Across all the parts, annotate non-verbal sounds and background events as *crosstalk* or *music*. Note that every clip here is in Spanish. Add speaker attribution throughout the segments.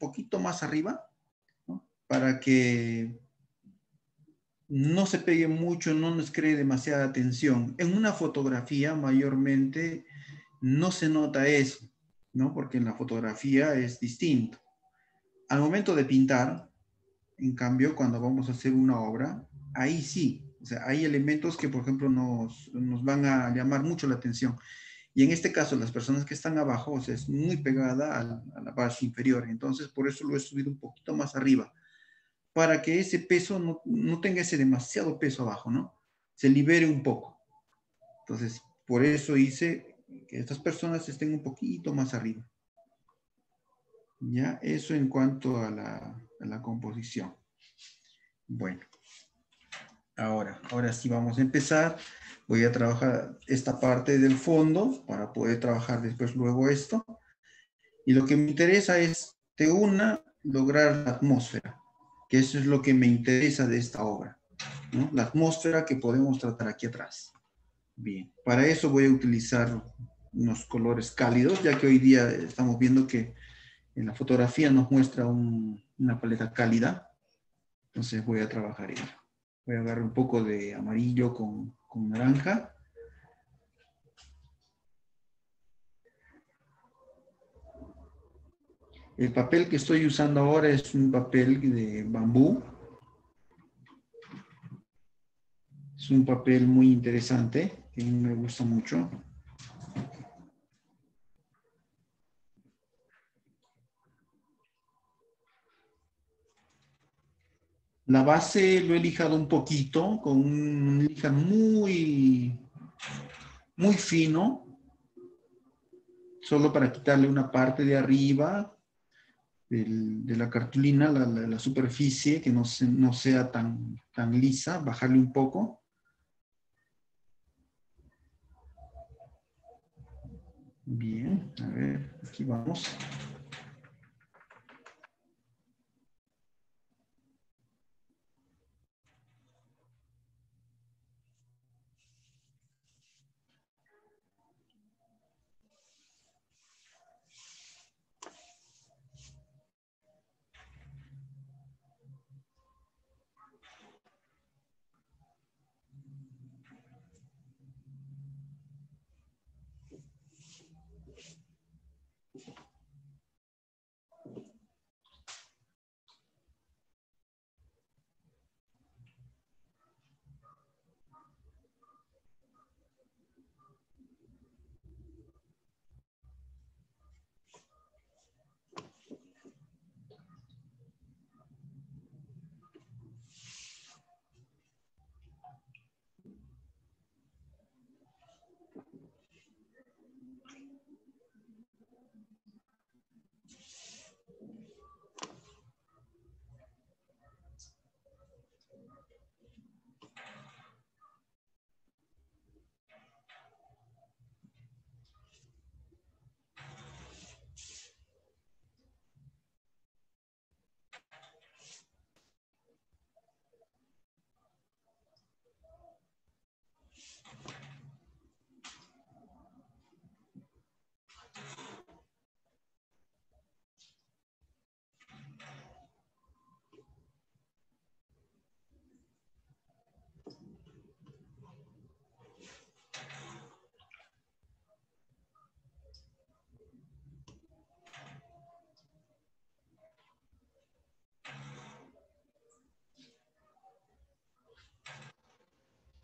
Speaker 1: poquito más arriba, para que no se pegue mucho, no nos cree demasiada tensión. En una fotografía mayormente no se nota eso, ¿no? Porque en la fotografía es distinto. Al momento de pintar, en cambio, cuando vamos a hacer una obra, ahí sí, o sea, hay elementos que, por ejemplo, nos, nos van a llamar mucho la atención. Y en este caso, las personas que están abajo, o sea, es muy pegada a, la base inferior. Entonces, por eso lo he subido un poquito más arriba, para que ese peso no, no tenga ese demasiado peso abajo, ¿no? Se libere un poco. Entonces, por eso hice que estas personas estén un poquito más arriba. Ya, eso en cuanto a la, a la composición. Bueno, ahora, ahora sí vamos a empezar voy a trabajar esta parte del fondo para poder trabajar después luego esto. Y lo que me interesa es, de una, lograr la atmósfera, que eso es lo que me interesa de esta obra, la atmósfera que podemos tratar aquí atrás. Bien, para eso voy a utilizar unos colores cálidos, ya que hoy día estamos viendo que en la fotografía nos muestra una paleta cálida. Entonces voy a trabajar ella. Voy a agarrar un poco de amarillo con con naranja. El papel que estoy usando ahora es un papel de bambú. Es un papel muy interesante, que me gusta mucho. La base lo he lijado un poquito con un lija muy, muy fino, solo para quitarle una parte de arriba de la cartulina, la, superficie, que no, no sea tan, tan lisa, bajarle un poco. Bien, a ver, aquí vamos.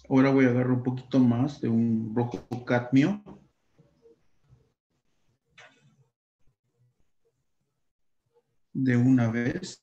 Speaker 1: Ahora voy a agarrar un poquito más de un rojo cadmio. De una vez.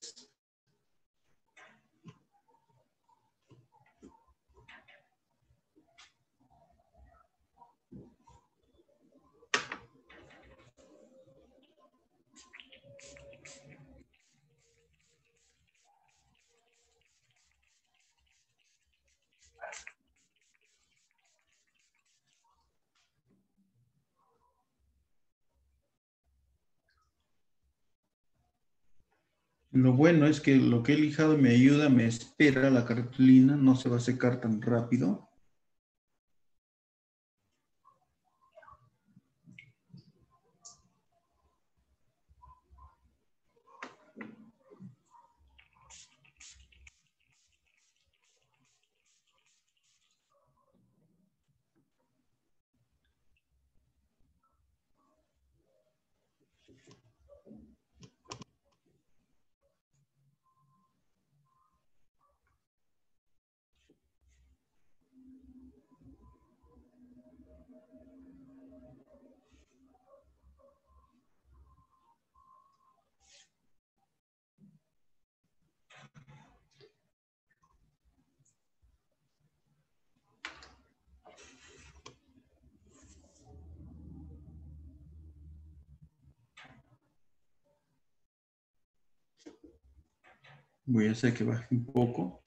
Speaker 1: Lo bueno es que lo que he lijado me ayuda, me espera la cartulina, no se va a secar tan rápido. Voy a hacer que baje un poco.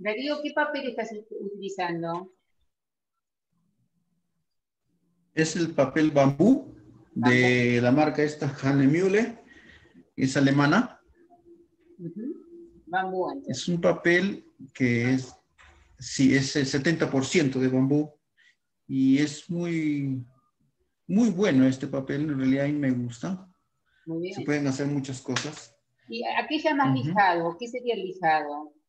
Speaker 2: Darío, ¿qué papel estás utilizando?
Speaker 1: Es el papel bambú de la marca esta Hanemühle, es alemana.
Speaker 2: Bambú.
Speaker 1: Es un papel que es, sí, es el 70% de bambú y es muy, muy bueno este papel, en realidad a mí me gusta. Muy bien. Se pueden hacer muchas cosas.
Speaker 2: ¿Y a qué llamas lijado? ¿Qué sería lijado?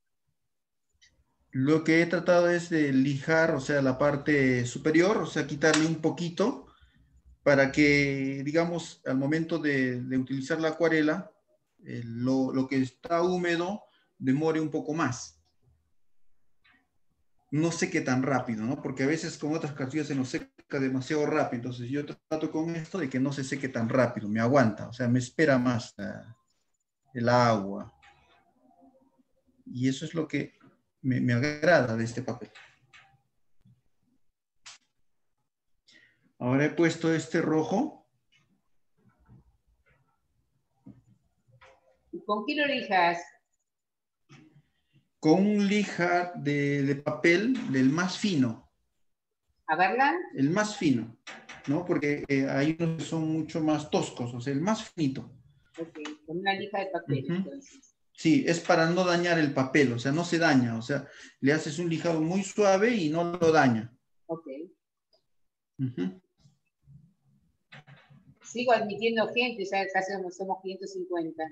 Speaker 1: Lo que he tratado es de lijar, o sea, la parte superior, o sea, quitarle un poquito para que, digamos, al momento de, utilizar la acuarela, eh, lo, que está húmedo demore un poco más. No seque tan rápido, ¿no? Porque a veces con otras cartillas se nos seca demasiado rápido. Entonces yo trato con esto de que no se seque tan rápido, me aguanta, o sea, me espera más el agua. Y eso es lo que me, agrada de este papel. Ahora he puesto este rojo.
Speaker 2: ¿Con qué lo lijas?
Speaker 1: Con un lija de, papel del más fino.
Speaker 2: ¿A verla?
Speaker 1: El más fino, ¿no? Porque eh, hay unos que son mucho más toscos, o sea, el más finito.
Speaker 2: Ok, con una lija de papel, entonces.
Speaker 1: Sí, es para no dañar el papel, o sea, no se daña, o sea, le haces un lijado muy suave y no lo daña.
Speaker 2: Ok. Sigo admitiendo gente, ya casi somos 550.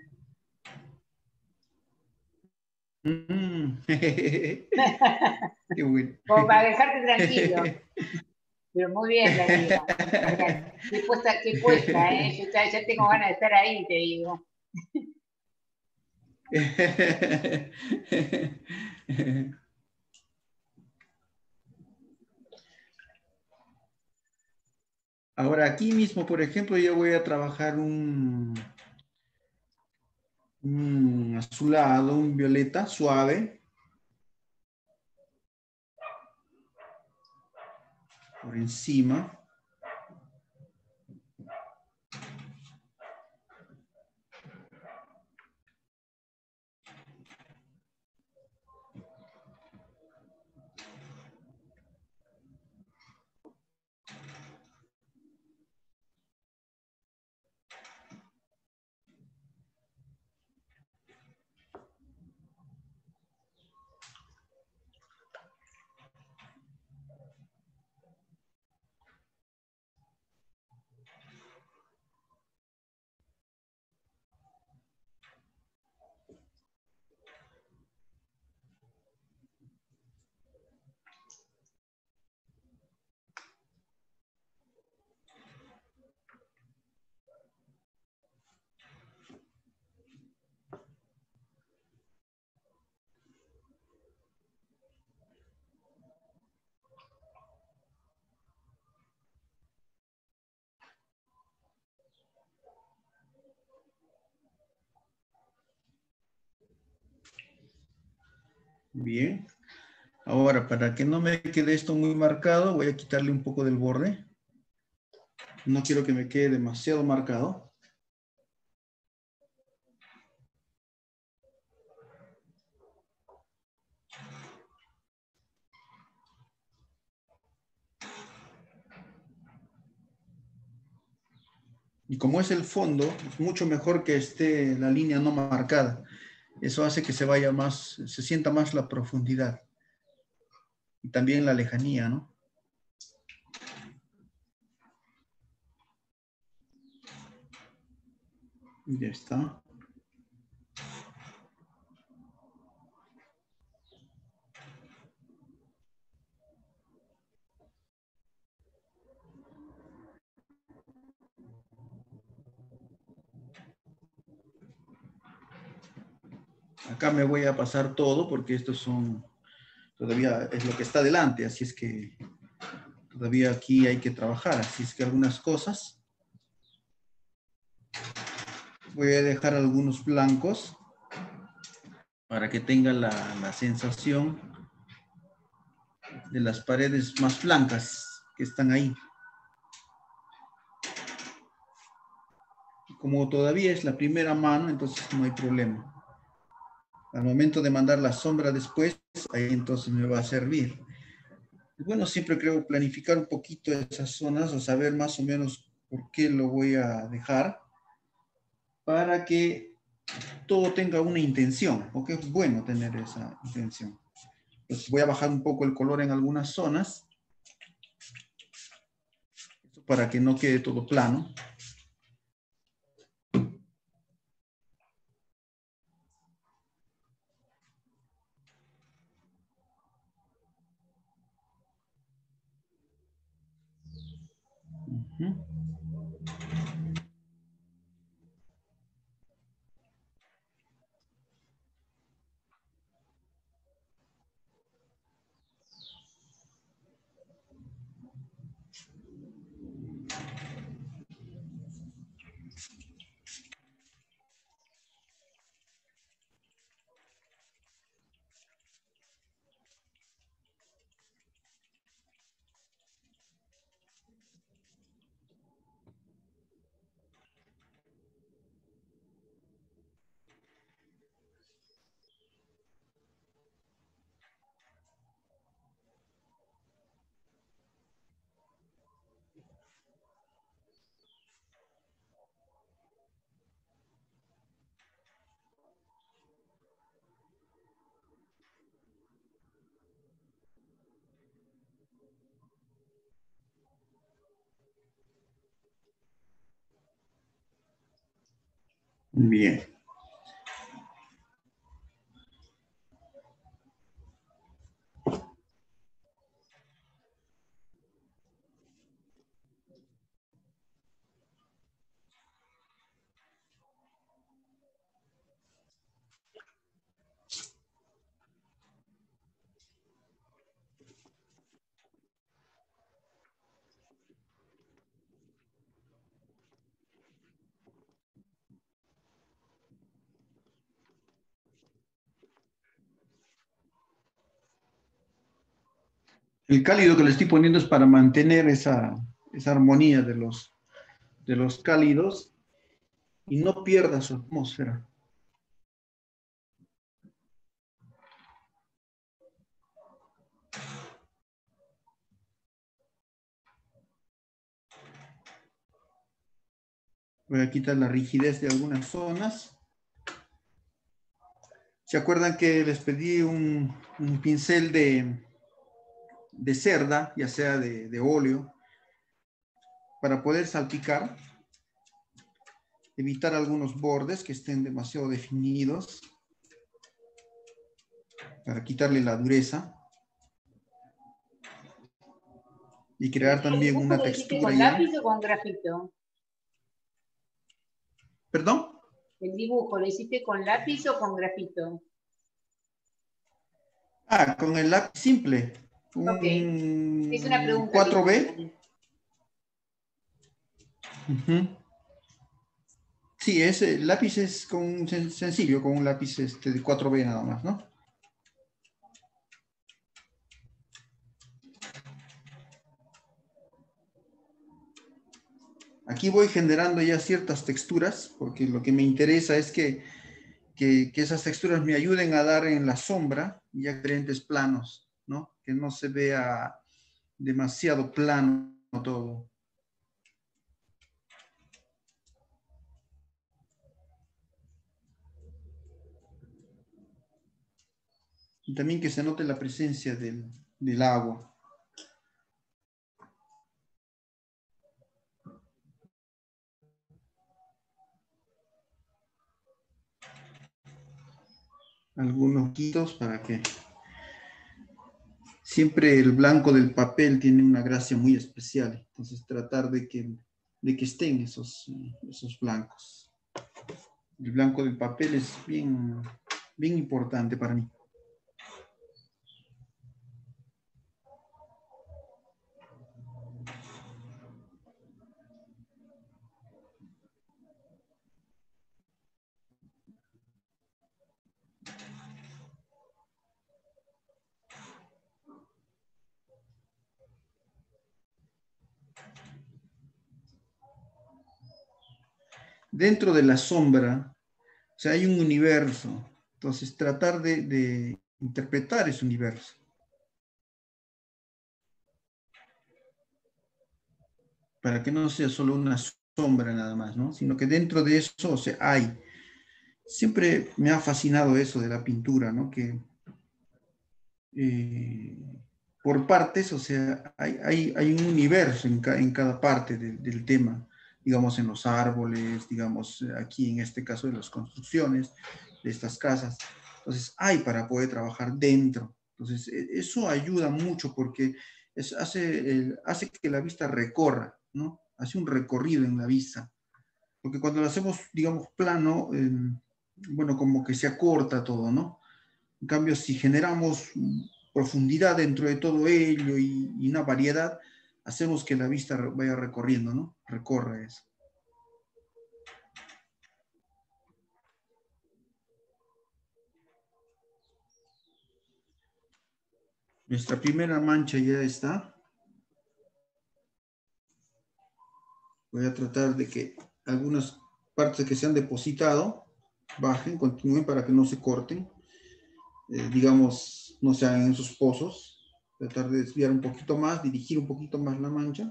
Speaker 2: Mm. *laughs* Qué bueno. *laughs* Como para dejarte tranquilo. *laughs* Pero muy bien, la vida. Qué puesta, qué puesta, ¿eh? Yo ya, ya tengo ganas de estar ahí, te digo.
Speaker 1: Ahora aquí mismo, por ejemplo, yo voy a trabajar un, azulado, un violeta suave. Por encima. Bien. Ahora, para que no me quede esto muy marcado, voy a quitarle un poco del borde. No quiero que me quede demasiado marcado. Y como es el fondo, es mucho mejor que esté la línea no marcada. Eso hace que se vaya más, se sienta más la profundidad y también la lejanía, ¿no? Ya está. Acá me voy a pasar todo porque estos son, todavía es lo que está delante, así es que todavía aquí hay que trabajar, así es que algunas cosas. Voy a dejar algunos blancos para que tenga la, la sensación de las paredes más blancas que están ahí. Como todavía es la primera mano, entonces no hay problema. Al momento de mandar la sombra después, ahí entonces me va a servir. Bueno, siempre creo planificar un poquito esas zonas o saber más o menos por qué lo voy a dejar para que todo tenga una intención, porque es bueno tener esa intención. Entonces voy a bajar un poco el color en algunas zonas para que no quede todo plano. Bien. El cálido que le estoy poniendo es para mantener esa, armonía de los, de los cálidos y no pierda su atmósfera. Voy a quitar la rigidez de algunas zonas. ¿Se acuerdan que les pedí un pincel de, de cerda, ya sea de, óleo, para poder salpicar, evitar algunos bordes que estén demasiado definidos, para quitarle la dureza. Y crear también una textura.
Speaker 2: ¿Con lápiz o con grafito?
Speaker 1: ¿Perdón?
Speaker 2: El dibujo, ¿lo hiciste con lápiz o con grafito?
Speaker 1: Ah, con el lápiz simple.
Speaker 2: Es una pregunta.
Speaker 1: 4B. Sí, ese lápiz es con sencillo, con un lápiz este, de 4B nada más, ¿no? Aquí voy generando ya ciertas texturas, porque lo que me interesa es que, que, que esas texturas me ayuden a dar en la sombra ya diferentes planos que no se vea demasiado plano todo. Y también que se note la presencia del, del agua. algunos quitos para que siempre el blanco del papel tiene una gracia muy especial. Entonces tratar de que, de que estén esos, esos blancos. El blanco del papel es bien, bien importante para mí. Dentro de la sombra, o sea, hay un universo. Entonces, tratar de, interpretar ese universo. Para que no sea solo una sombra nada más, ¿no? Sino que dentro de eso, o hay. Siempre me ha fascinado eso de la pintura, ¿no? Que eh, por partes, o sea, hay, un universo en, cada parte del tema digamos, en los árboles, digamos, aquí en este caso de las construcciones de estas casas. Entonces, hay para poder trabajar dentro. Entonces, e, eso ayuda mucho porque es, hace, hace que la vista recorra, ¿no? Hace un recorrido en la vista. Porque cuando lo hacemos, digamos, plano, bueno, como que se acorta todo, ¿no? En cambio, si generamos profundidad dentro de todo ello y, y una variedad, hacemos que la vista vaya recorriendo, ¿no? Recorre eso. Nuestra primera mancha ya está. Voy a tratar de que algunas partes que se han depositado bajen, continúen para que no se corten. Eh, digamos, no se hagan en sus pozos tratar de desviar un poquito más, dirigir un poquito más la mancha.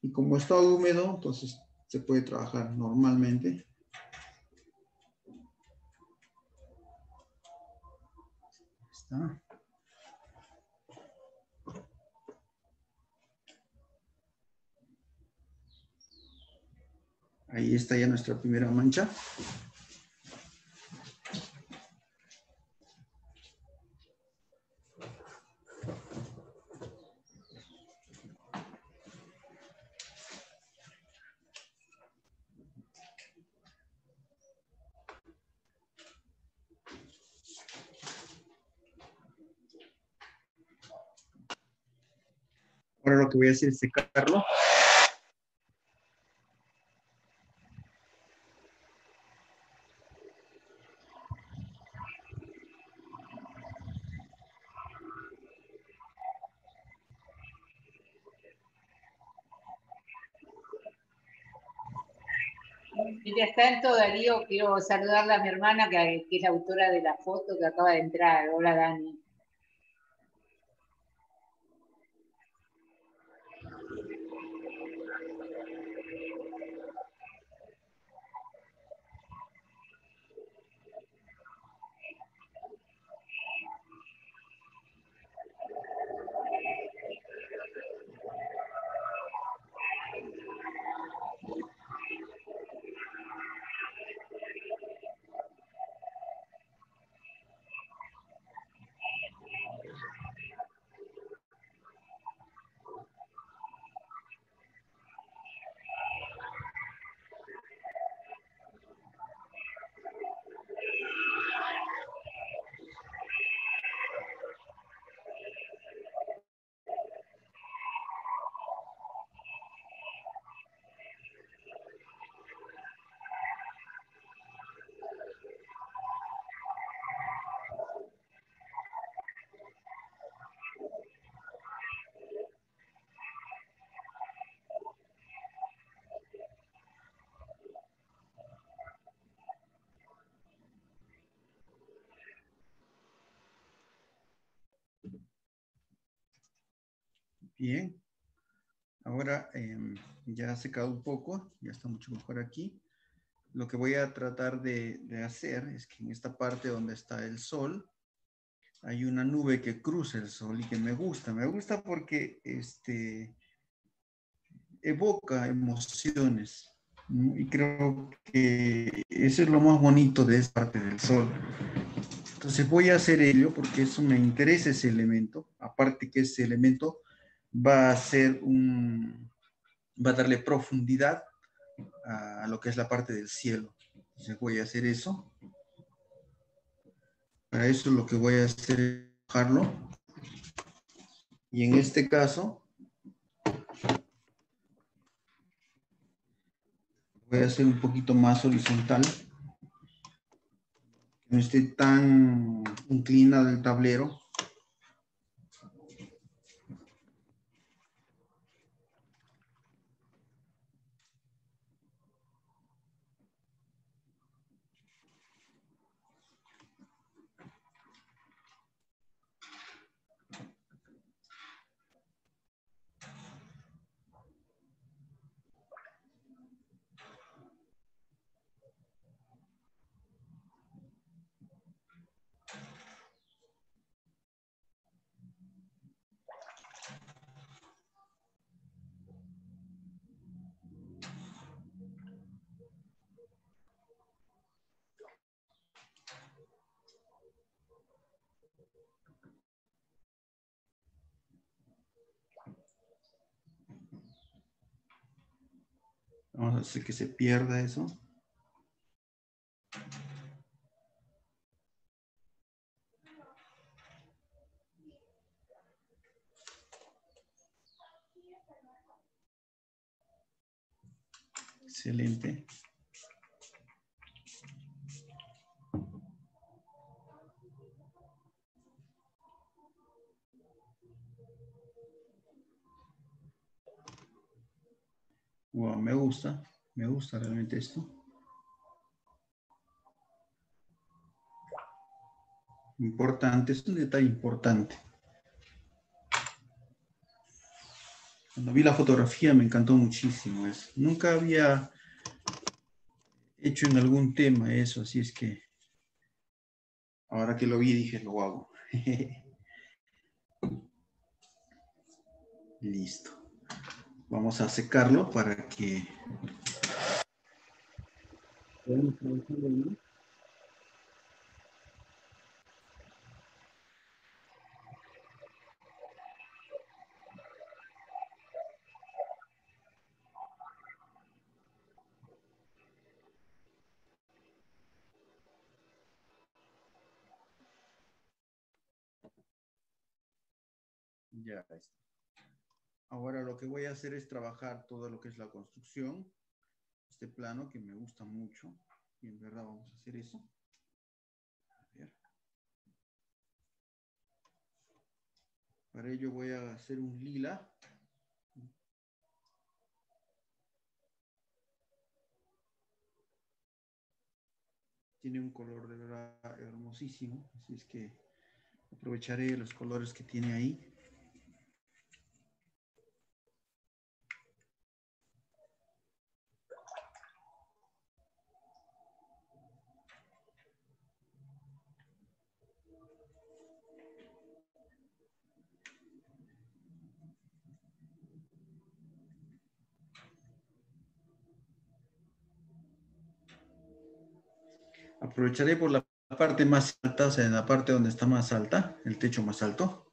Speaker 1: Y como está húmedo, entonces se puede trabajar normalmente. Está. Ahí está ya nuestra primera mancha. Ahora lo que voy a hacer es secarlo.
Speaker 2: Mientras tanto, Darío, quiero saludarle a mi hermana, que, que, es la autora de la foto que acaba de entrar. Hola, Dani.
Speaker 1: Bien. Ahora em, ya ha secado un poco, ya está mucho mejor aquí. Lo que voy a tratar de, hacer es que en esta parte donde está el sol, hay una nube que cruza el sol y que me gusta. Me gusta porque este, evoca emociones. Y creo que eso es lo más bonito de esta parte del sol. Entonces voy a hacer ello porque eso me interesa ese elemento. Aparte que ese elemento va a ser un, va a darle profundidad a lo que es la parte del cielo. Entonces voy a hacer eso. Para eso lo que voy a hacer es bajarlo. Y en este caso, voy a hacer un poquito más horizontal. No esté tan inclinado el tablero. Vamos a hacer que se pierda eso. Excelente. Wow, me gusta, me gusta realmente esto. Importante, es un detalle importante. Cuando vi la fotografía me encantó muchísimo eso. Nunca había hecho en algún tema eso, así es que ahora que lo vi dije, lo hago. *laughs* Listo. Vamos a secarlo para que... Ya está. Ahora lo que voy a hacer es trabajar todo lo que es la construcción. Este plano que me gusta mucho. Y en verdad vamos a hacer eso. A ver. Para ello voy a hacer un lila. Tiene un color de verdad hermosísimo. Así es que aprovecharé los colores que tiene ahí. Aprovecharé por la parte más alta, o sea, en la parte donde está más alta, el techo más alto.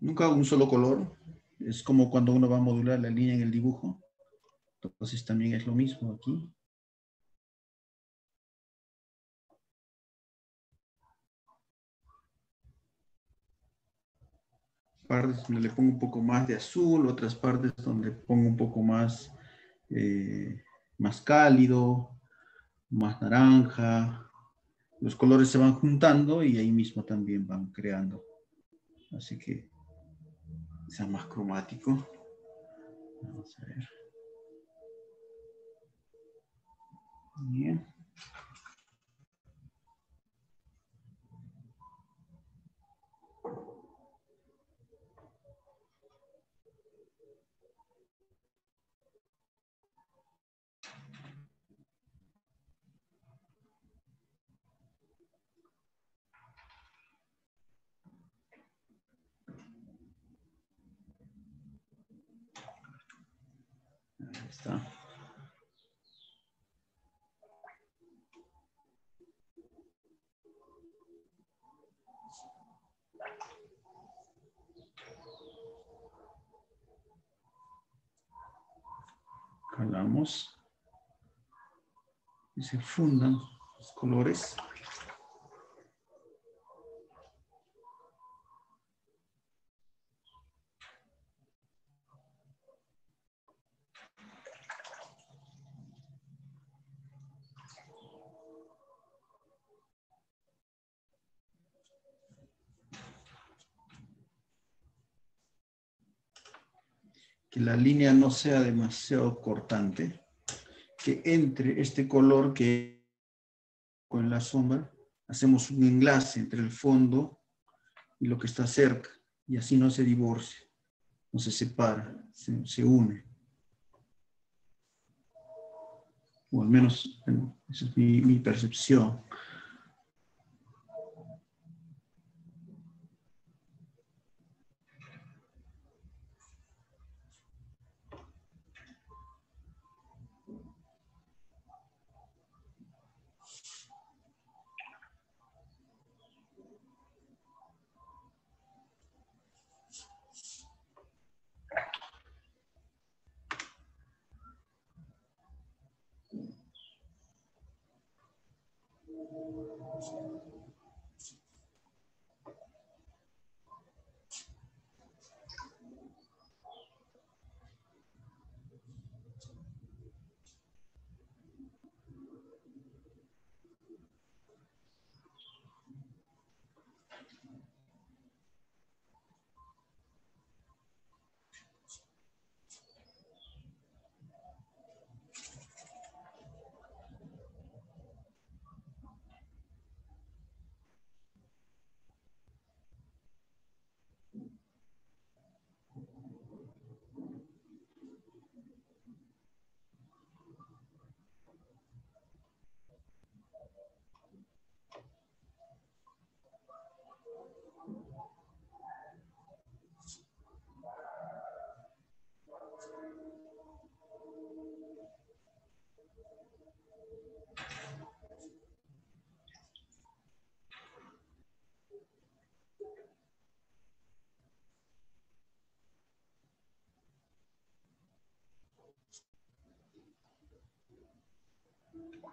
Speaker 1: Nunca un solo color. Es como cuando uno va a modular la línea en el dibujo. Entonces también es lo mismo aquí. Partes donde le pongo un poco más de azul, otras partes donde pongo un poco más, eh, más cálido, más naranja. Los colores se van juntando y ahí mismo también van creando. Así que sea más cromático. Vamos a ver. Bien. Calamos y se fundan los colores. Que la línea no sea demasiado cortante, que entre este color que con la sombra, hacemos un enlace entre el fondo y lo que está cerca, y así no se divorcia, no se separa, se, une. O al menos esa es mi percepción.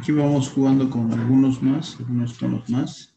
Speaker 1: Aquí vamos jugando con algunos más, algunos tonos más.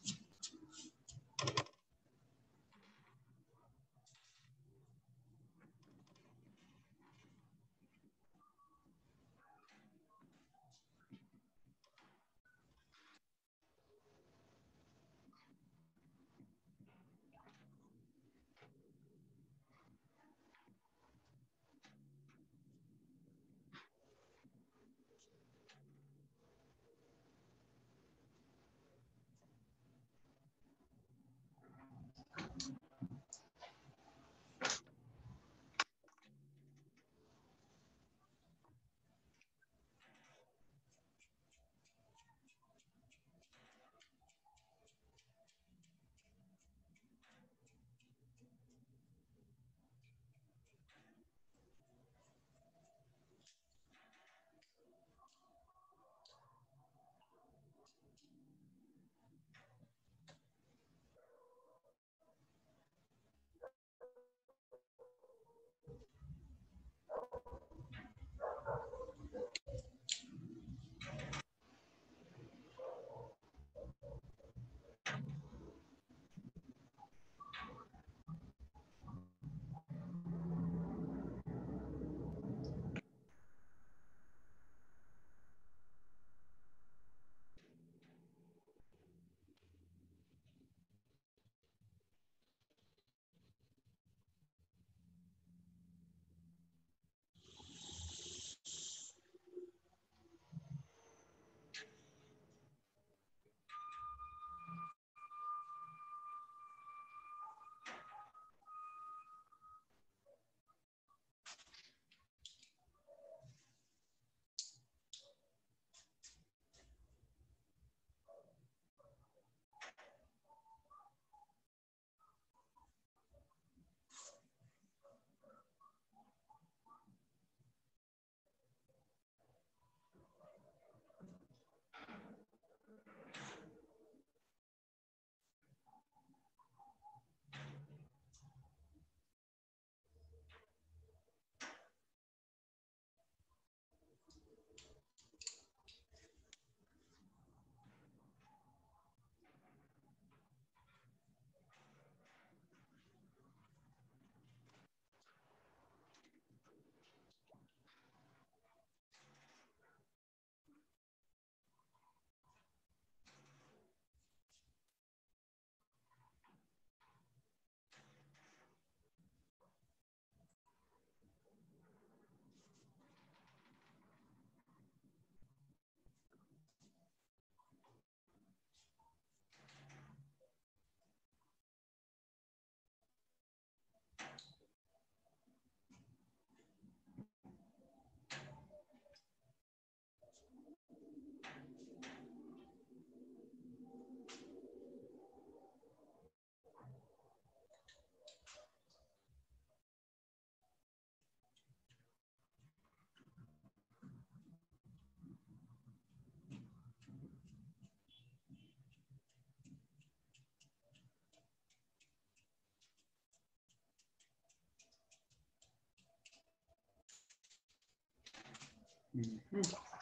Speaker 1: 嗯嗯。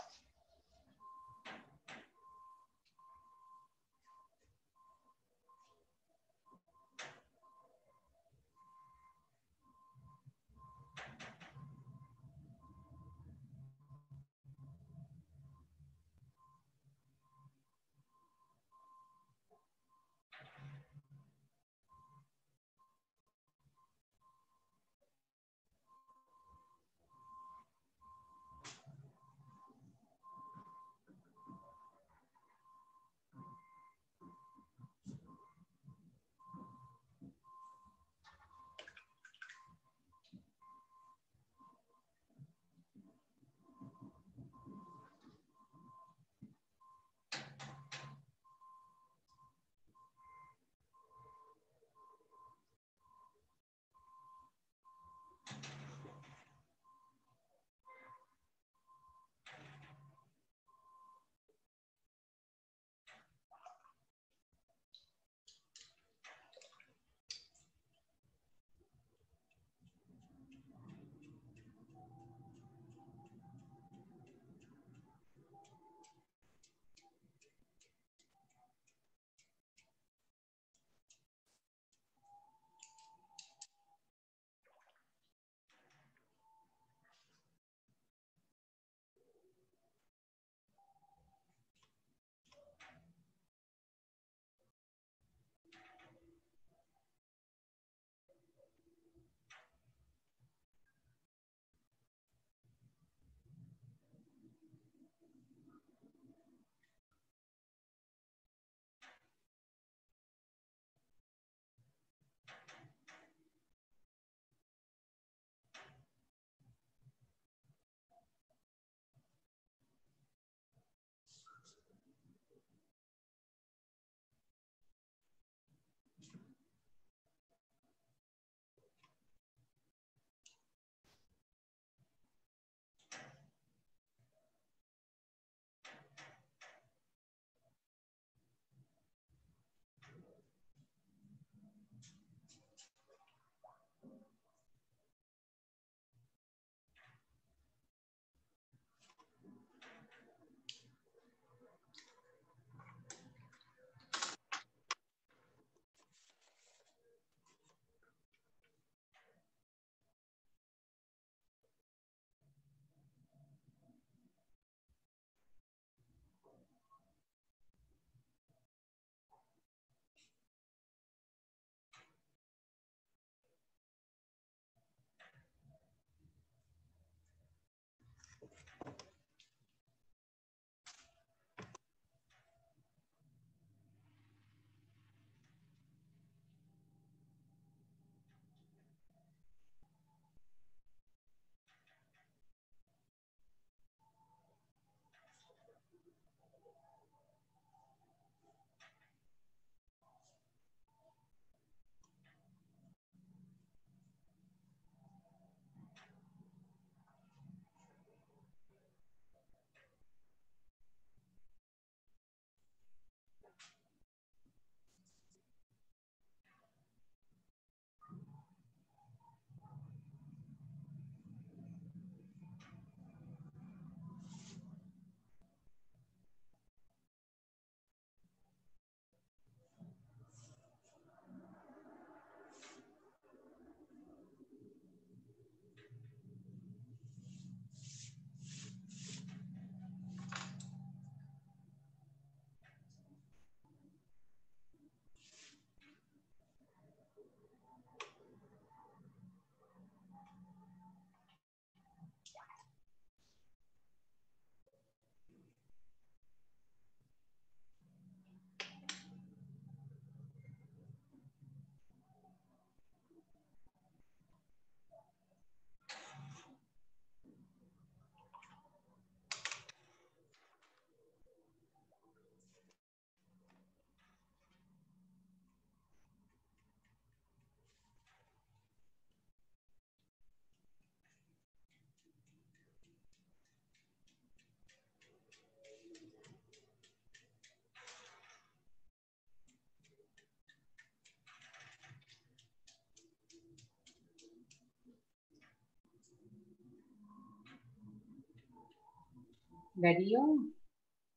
Speaker 2: Darío,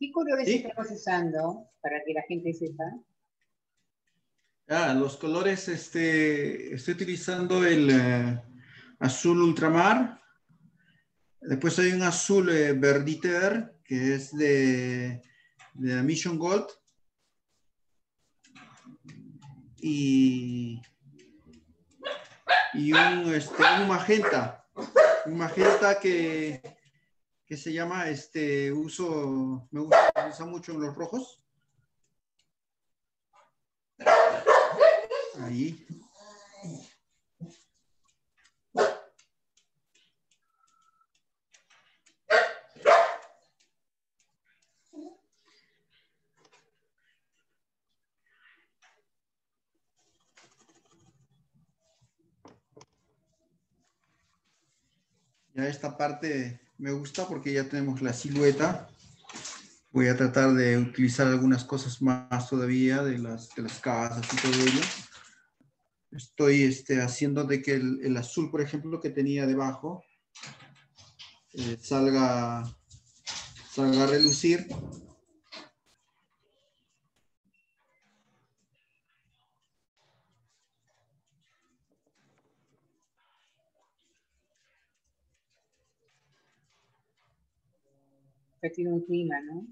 Speaker 2: ¿qué colores estamos usando para que la gente sepa?
Speaker 1: Ah, los colores, este, estoy utilizando el eh, azul ultramar. Después hay un azul eh, verditer, que es de, de Mission Gold. Y, y un, este, un magenta. Un magenta que, que se llama, este, uso, me gusta, mucho en los rojos. Ahí. Ya esta parte me gusta porque ya tenemos la silueta. Voy a tratar de utilizar algunas cosas más todavía de las, de las casas y todo ello estoy este, haciendo de que el, azul, por ejemplo, que tenía debajo, eh, salga, salga a relucir.
Speaker 2: Tiene un clima, ¿no?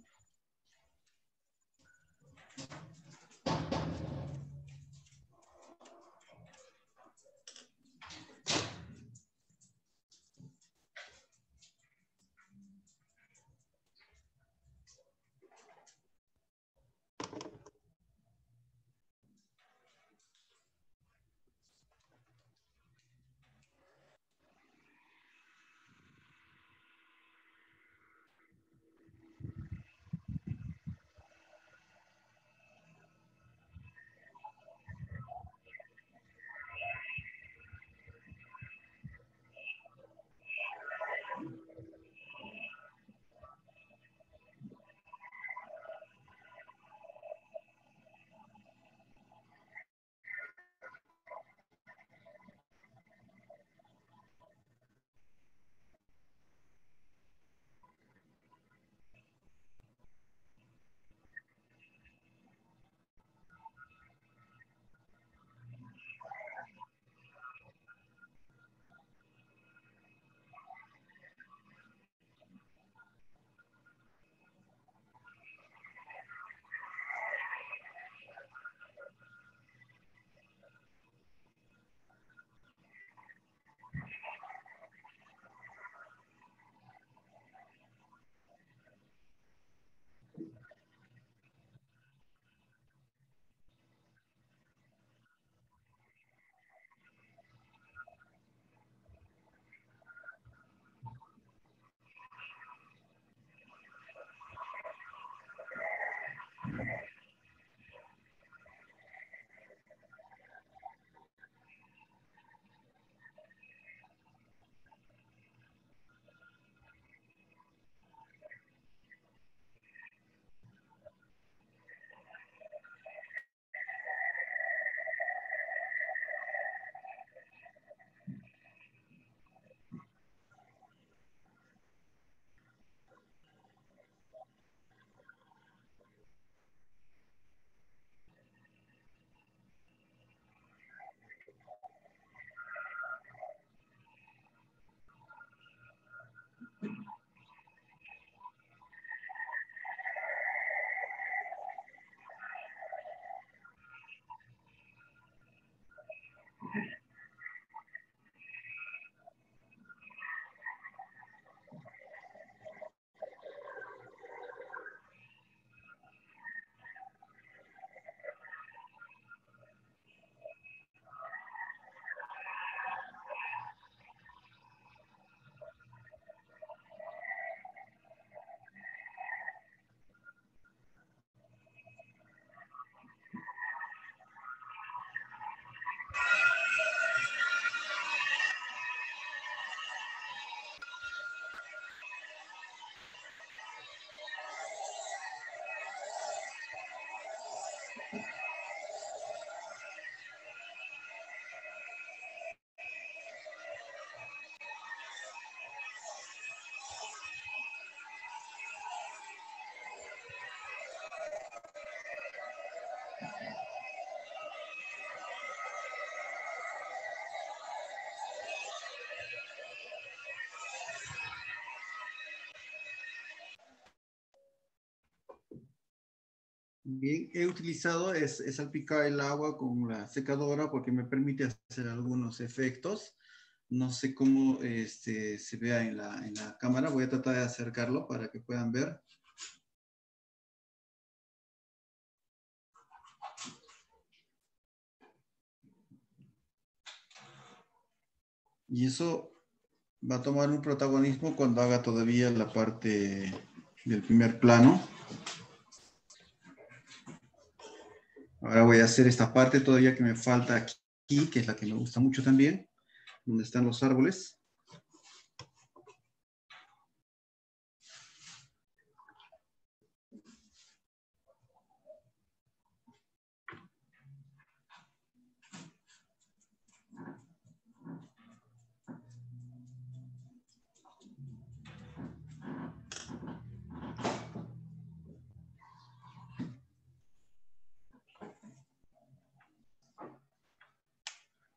Speaker 1: Bien, he utilizado, es, es salpicar el agua con la secadora porque me permite hacer algunos efectos. No sé cómo este, se vea en la, en la cámara. Voy a tratar de acercarlo para que puedan ver. Y eso va a tomar un protagonismo cuando haga todavía la parte del primer plano. Ahora voy a hacer esta parte todavía que me falta aquí, que es la que me gusta mucho también, donde están los árboles.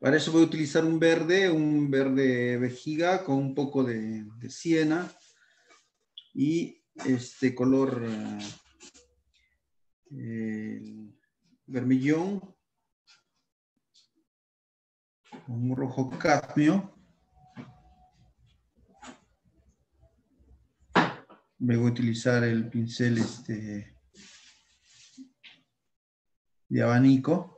Speaker 1: Para eso voy a utilizar un verde, un verde vejiga con un poco de, siena y este color eh, vermillón, un rojo cadmio. Voy a utilizar el pincel este, de abanico.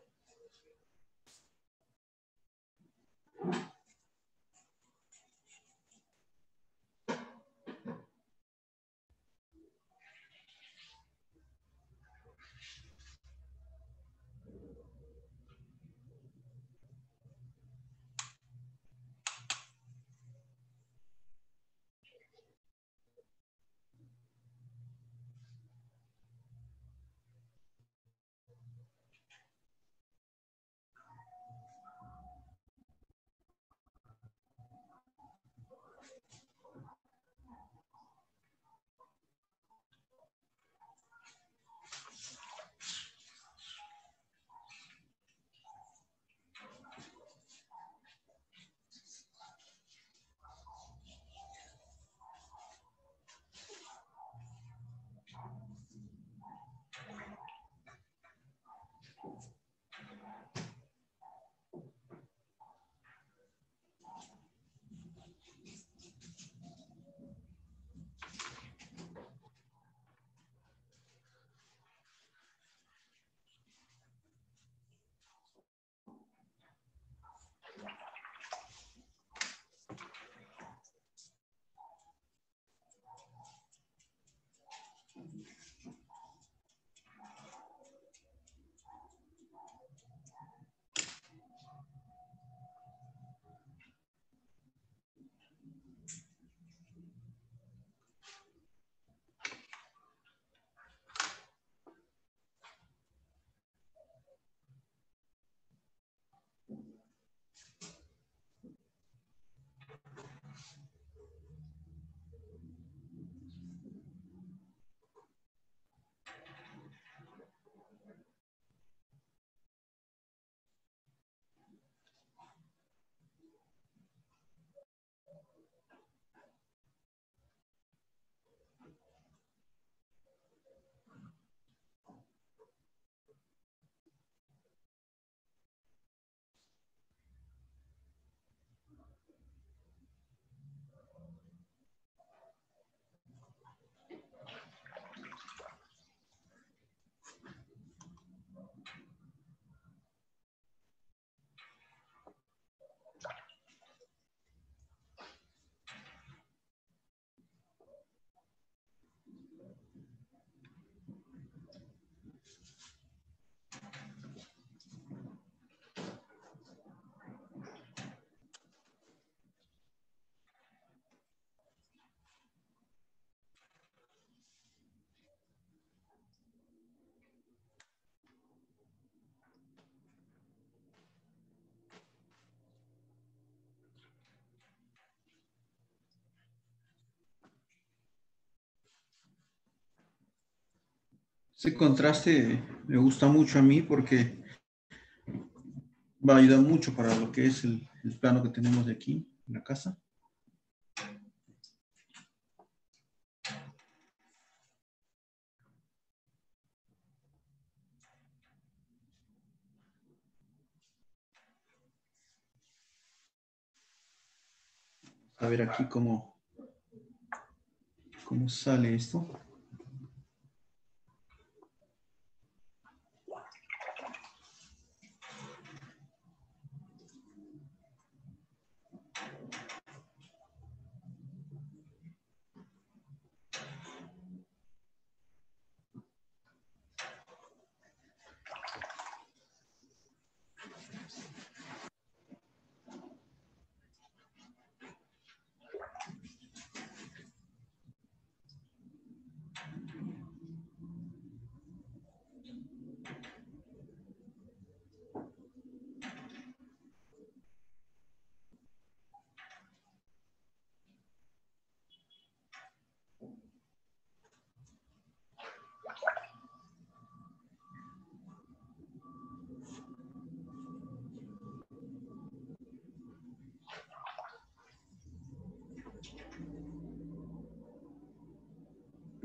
Speaker 1: Ese contraste me gusta mucho a mí porque va a ayudar mucho para lo que es el, plano que tenemos de aquí, en la casa. A ver aquí cómo, cómo sale esto.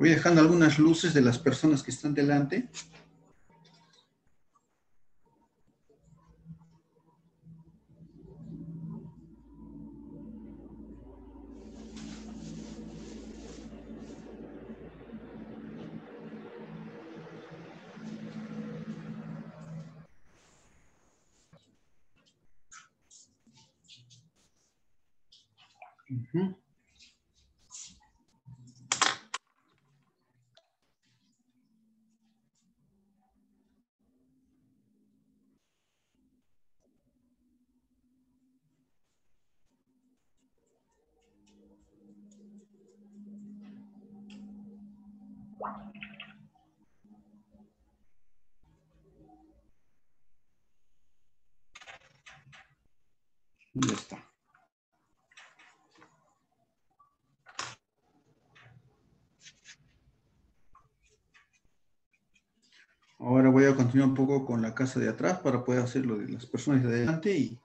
Speaker 1: Voy dejando algunas luces de las personas que están delante. Ya está. Ahora voy a continuar un poco con la casa de atrás para poder hacer lo de las personas de adelante y,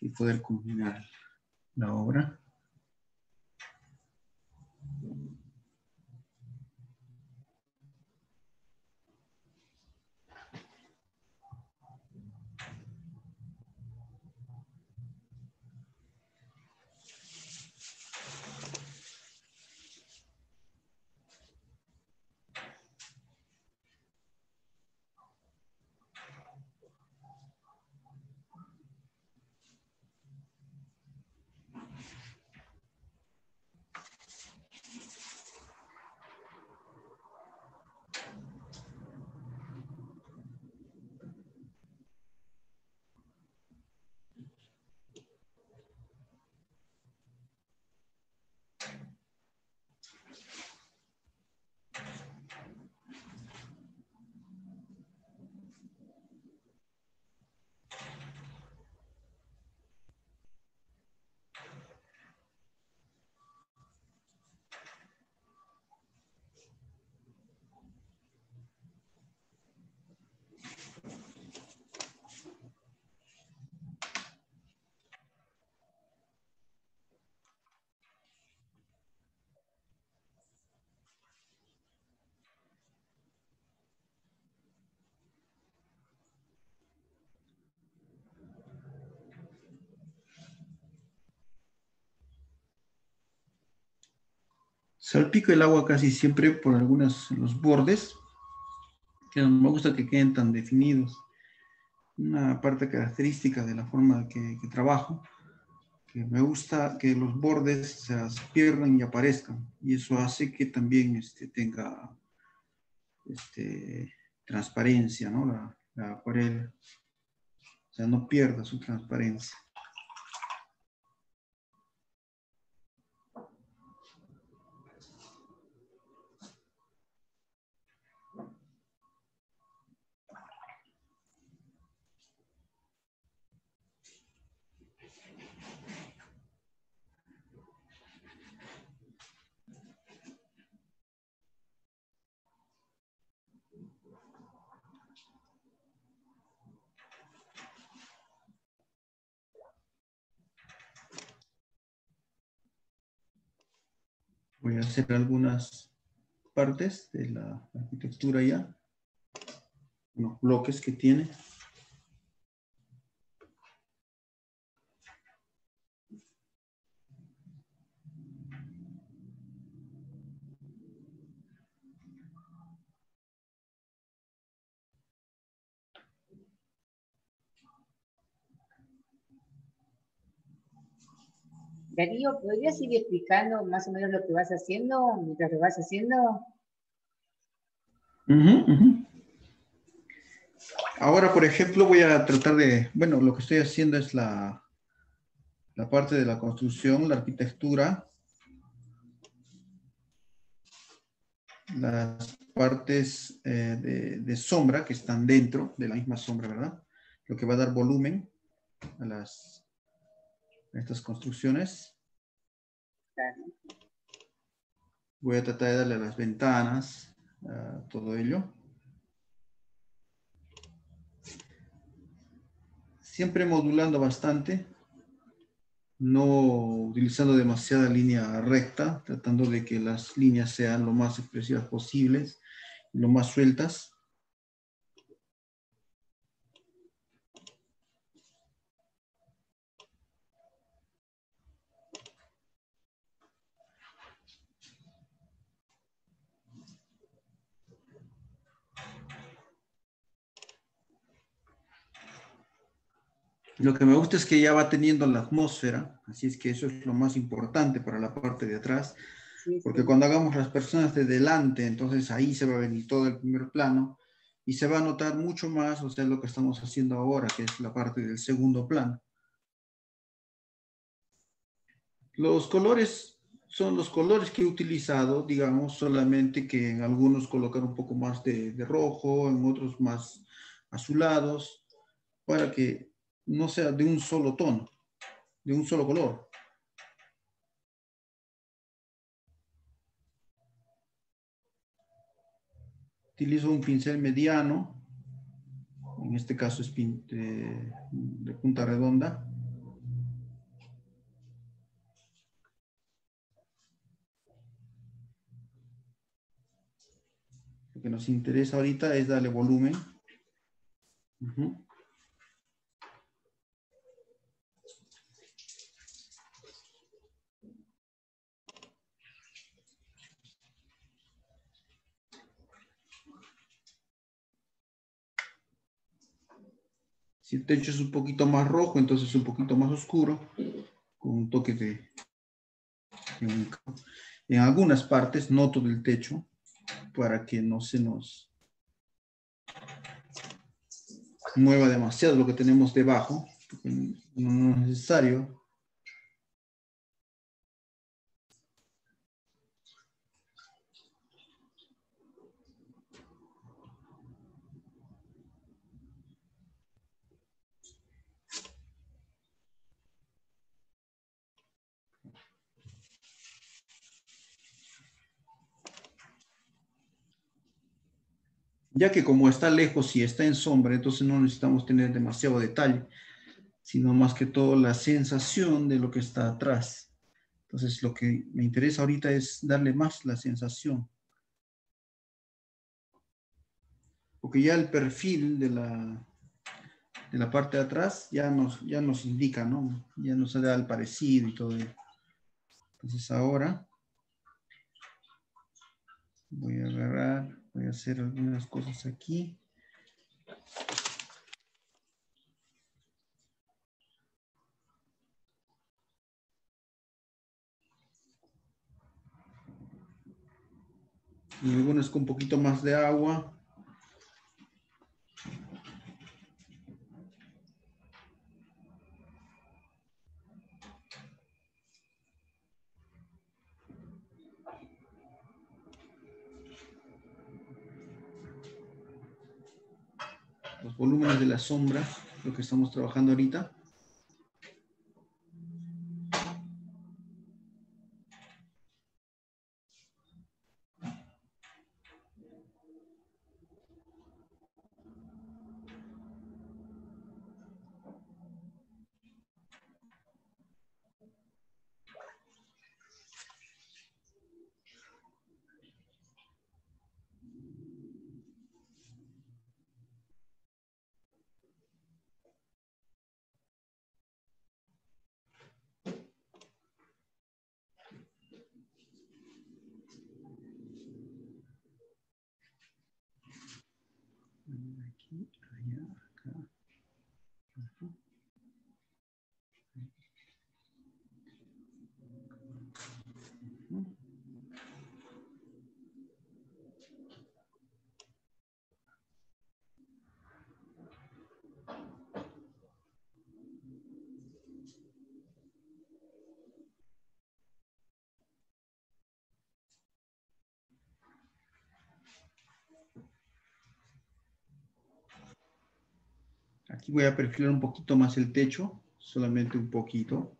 Speaker 1: y poder culminar la obra. Salpico el agua casi siempre por algunos los bordes, que no me gusta que queden tan definidos. Una parte característica de la forma que, trabajo, que me gusta que los bordes se pierdan y aparezcan, y eso hace que también este, tenga este, transparencia, ¿no? La, la acuarela. O sea, no pierda su transparencia. Voy a hacer algunas partes de la arquitectura ya, los bloques que tiene.
Speaker 2: Darío, ¿podrías ir explicando más o menos lo que vas haciendo mientras lo vas haciendo?
Speaker 1: Ahora, por ejemplo, voy a tratar de, bueno, lo que estoy haciendo es la, la parte de la construcción, la arquitectura, las partes eh, de, sombra que están dentro de la misma sombra, ¿verdad? Lo que va a dar volumen a las estas construcciones. Voy a tratar de darle a las ventanas, a todo ello. Siempre modulando bastante no utilizando demasiada línea recta, tratando de que las líneas sean lo más expresivas posibles, lo más sueltas. Lo que me gusta es que ya va teniendo la atmósfera, así es que eso es lo más importante para la parte de atrás, porque cuando hagamos las personas de delante, entonces ahí se va a venir todo el primer plano y se va a notar mucho más, o sea, lo que estamos haciendo ahora, que es la parte del segundo plano. Los colores son los colores que he utilizado, digamos, solamente que en algunos colocar un poco más de, de rojo, en otros más azulados, para que no sea de un solo tono, de un solo color. Utilizo un pincel mediano, en este caso es de, de punta redonda. Lo que nos interesa ahorita es darle volumen. Si el techo es un poquito más rojo, entonces un poquito más oscuro, con un toque de... En algunas partes, no todo el techo, para que no se nos mueva demasiado lo que tenemos debajo, no es necesario. Ya que como está lejos y está en sombra, entonces no necesitamos tener demasiado detalle, sino más que todo la sensación de lo que está atrás. Entonces lo que me interesa ahorita es darle más la sensación. Porque ya el perfil de la, de la parte de atrás ya nos, ya nos indica, ¿no? Ya nos da el parecido y todo. Entonces ahora voy a agarrar Voy a hacer algunas cosas aquí. Y algunas con un poquito más de agua. Volúmenes de la sombra, lo que estamos trabajando ahorita. Aquí voy a perfilar un poquito más el techo, solamente un poquito.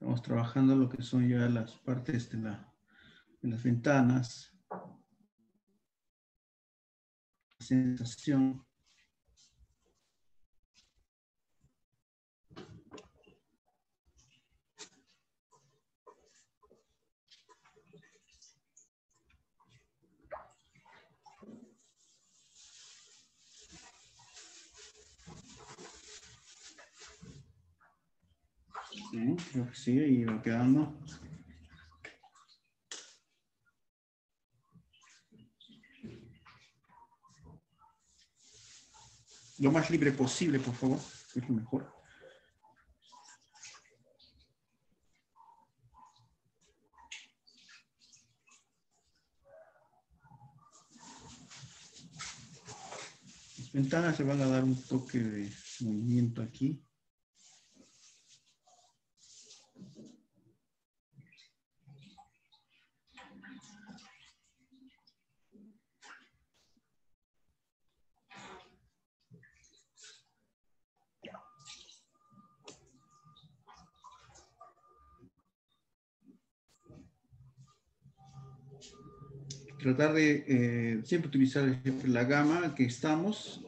Speaker 1: Estamos trabajando lo que son ya las partes de, la, de las ventanas. Sensación. Sí, creo que sí, ahí va quedando. Lo más libre posible, por favor, es lo mejor. Las ventanas se van a dar un toque de movimiento aquí. Tratar de eh, siempre utilizar la gama que estamos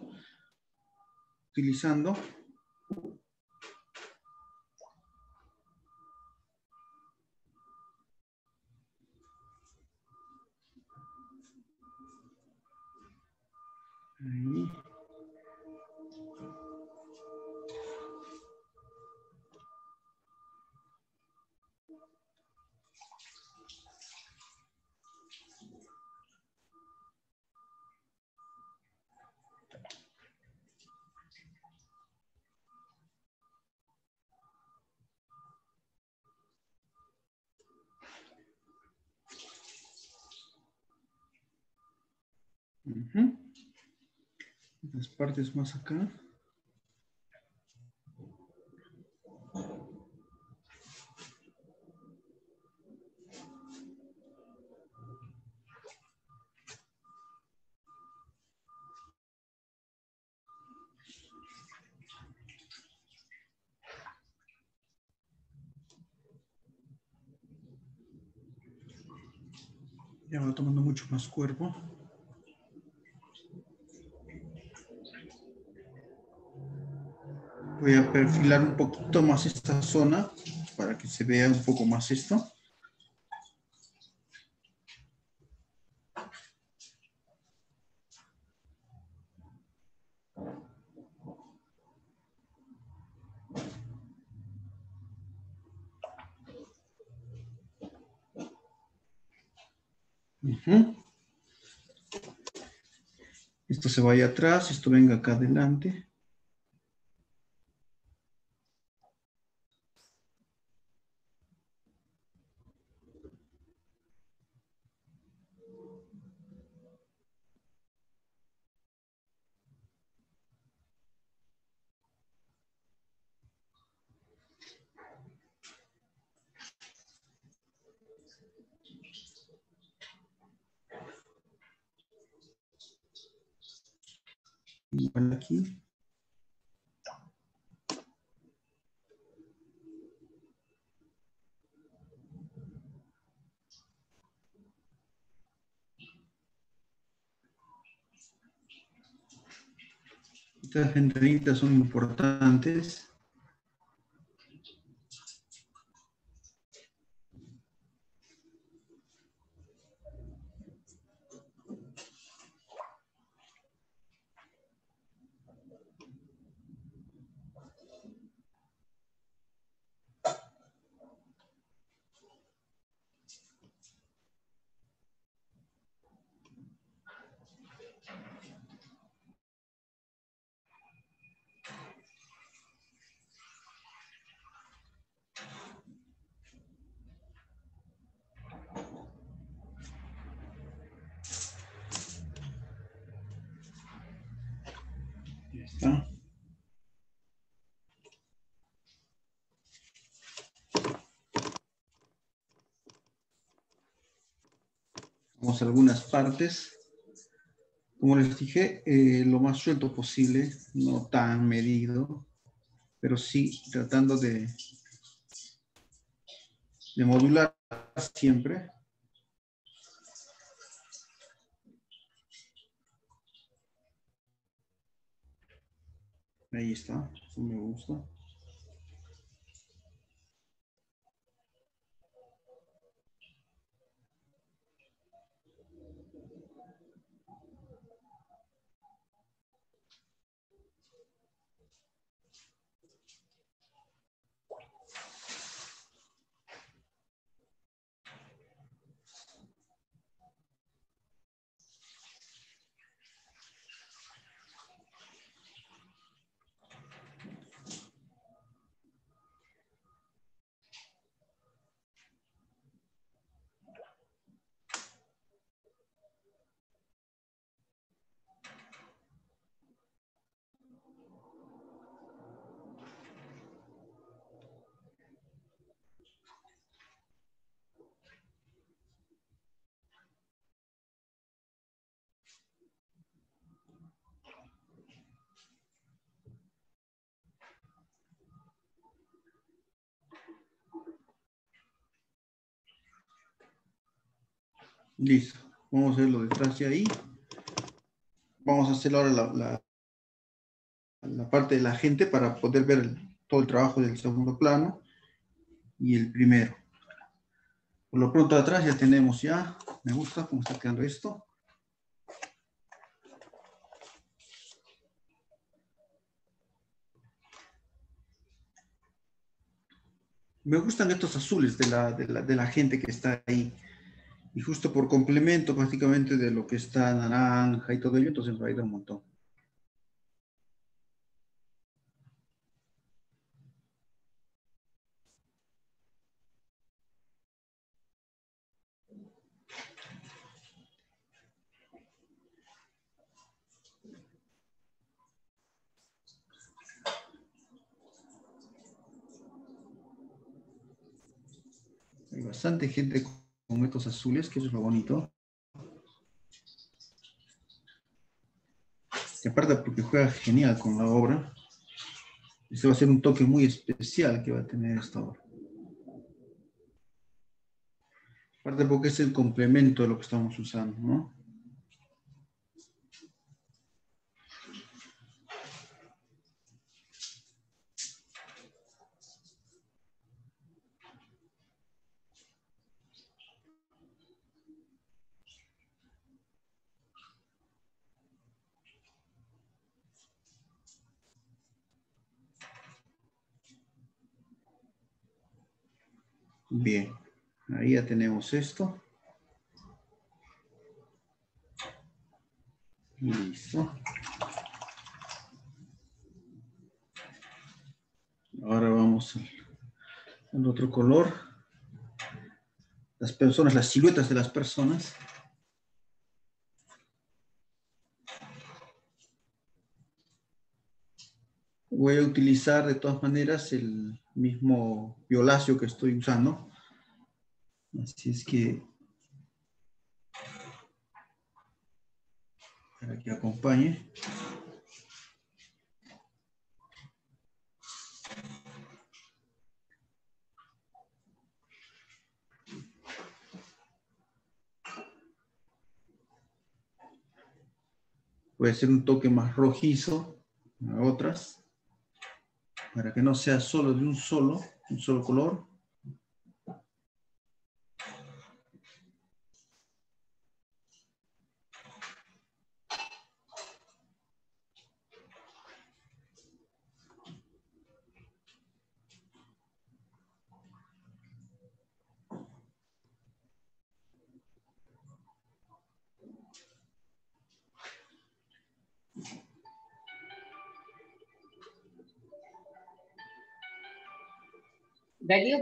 Speaker 1: utilizando. Ujú. Las partes más acá. Ya va tomando mucho más cuerpo. Voy a perfilar un poquito más esta zona para que se vea un poco más esto. Ujú. Esto se vaya atrás, esto venga acá adelante. Igual aquí. Estas ventanitas son importantes. Algunas partes. Como les dije, eh, lo más suelto posible, no tan medido, pero sí tratando de, de modular siempre. Ahí está, eso me gusta. Listo. Vamos a hacerlo detrás de ahí. Vamos a hacer ahora la, la, parte de la gente para poder ver todo el trabajo del segundo plano y el primero. Por lo pronto atrás ya tenemos ya, me gusta cómo está quedando esto. Me gustan estos azules de la, de la, de la gente que está ahí. Y justo por complemento prácticamente de lo que está naranja y todo ello, entonces va a ir un montón. Hay bastante gente estos azules, que eso es lo bonito. Y aparte porque juega genial con la obra. Este va a ser un toque muy especial que va a tener esta obra. Aparte porque es el complemento de lo que estamos usando, ¿no? Bien, ahí ya tenemos esto. Listo. Ahora vamos al otro color. Las personas, las siluetas de las personas. Voy a utilizar de todas maneras el mismo violáceo que estoy usando. Así es que para que acompañe. Puede ser un toque más rojizo, otras, para que no sea solo de un solo, un solo color.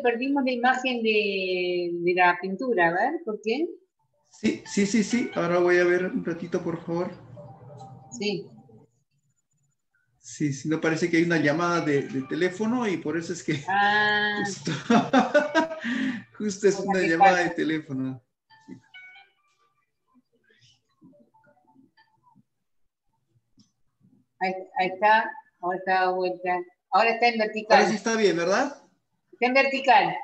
Speaker 2: Perdimos la imagen de, la pintura, a ver, ¿por qué?
Speaker 1: Sí, sí, sí, sí. Ahora voy a ver un ratito, por favor.
Speaker 2: Sí.
Speaker 1: Sí, sí, no parece que hay una llamada de, teléfono y por eso es que
Speaker 2: ah.
Speaker 1: justo, *laughs* es una llamada de teléfono.
Speaker 2: Ahí, está, ahora está vuelta. Ahora está en vertical.
Speaker 1: Ahora sí está bien, ¿verdad?
Speaker 2: En vertical.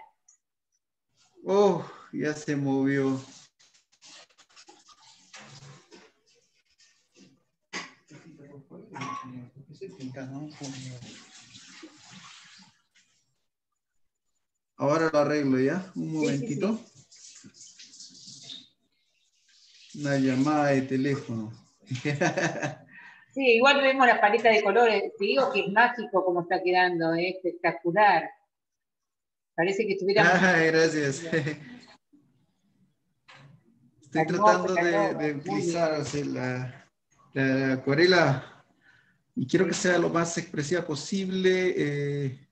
Speaker 1: Oh, ya se movió. Ahora lo arreglo ya, un momentito. Una llamada de teléfono.
Speaker 2: sí, igual vemos la paleta de colores. Te digo que es mágico como está quedando, es espectacular. Parece que estuviera...
Speaker 1: Ah, gracias. Estoy tratando de, utilizar la, acuarela. Y quiero que sea lo más expresiva posible, eh,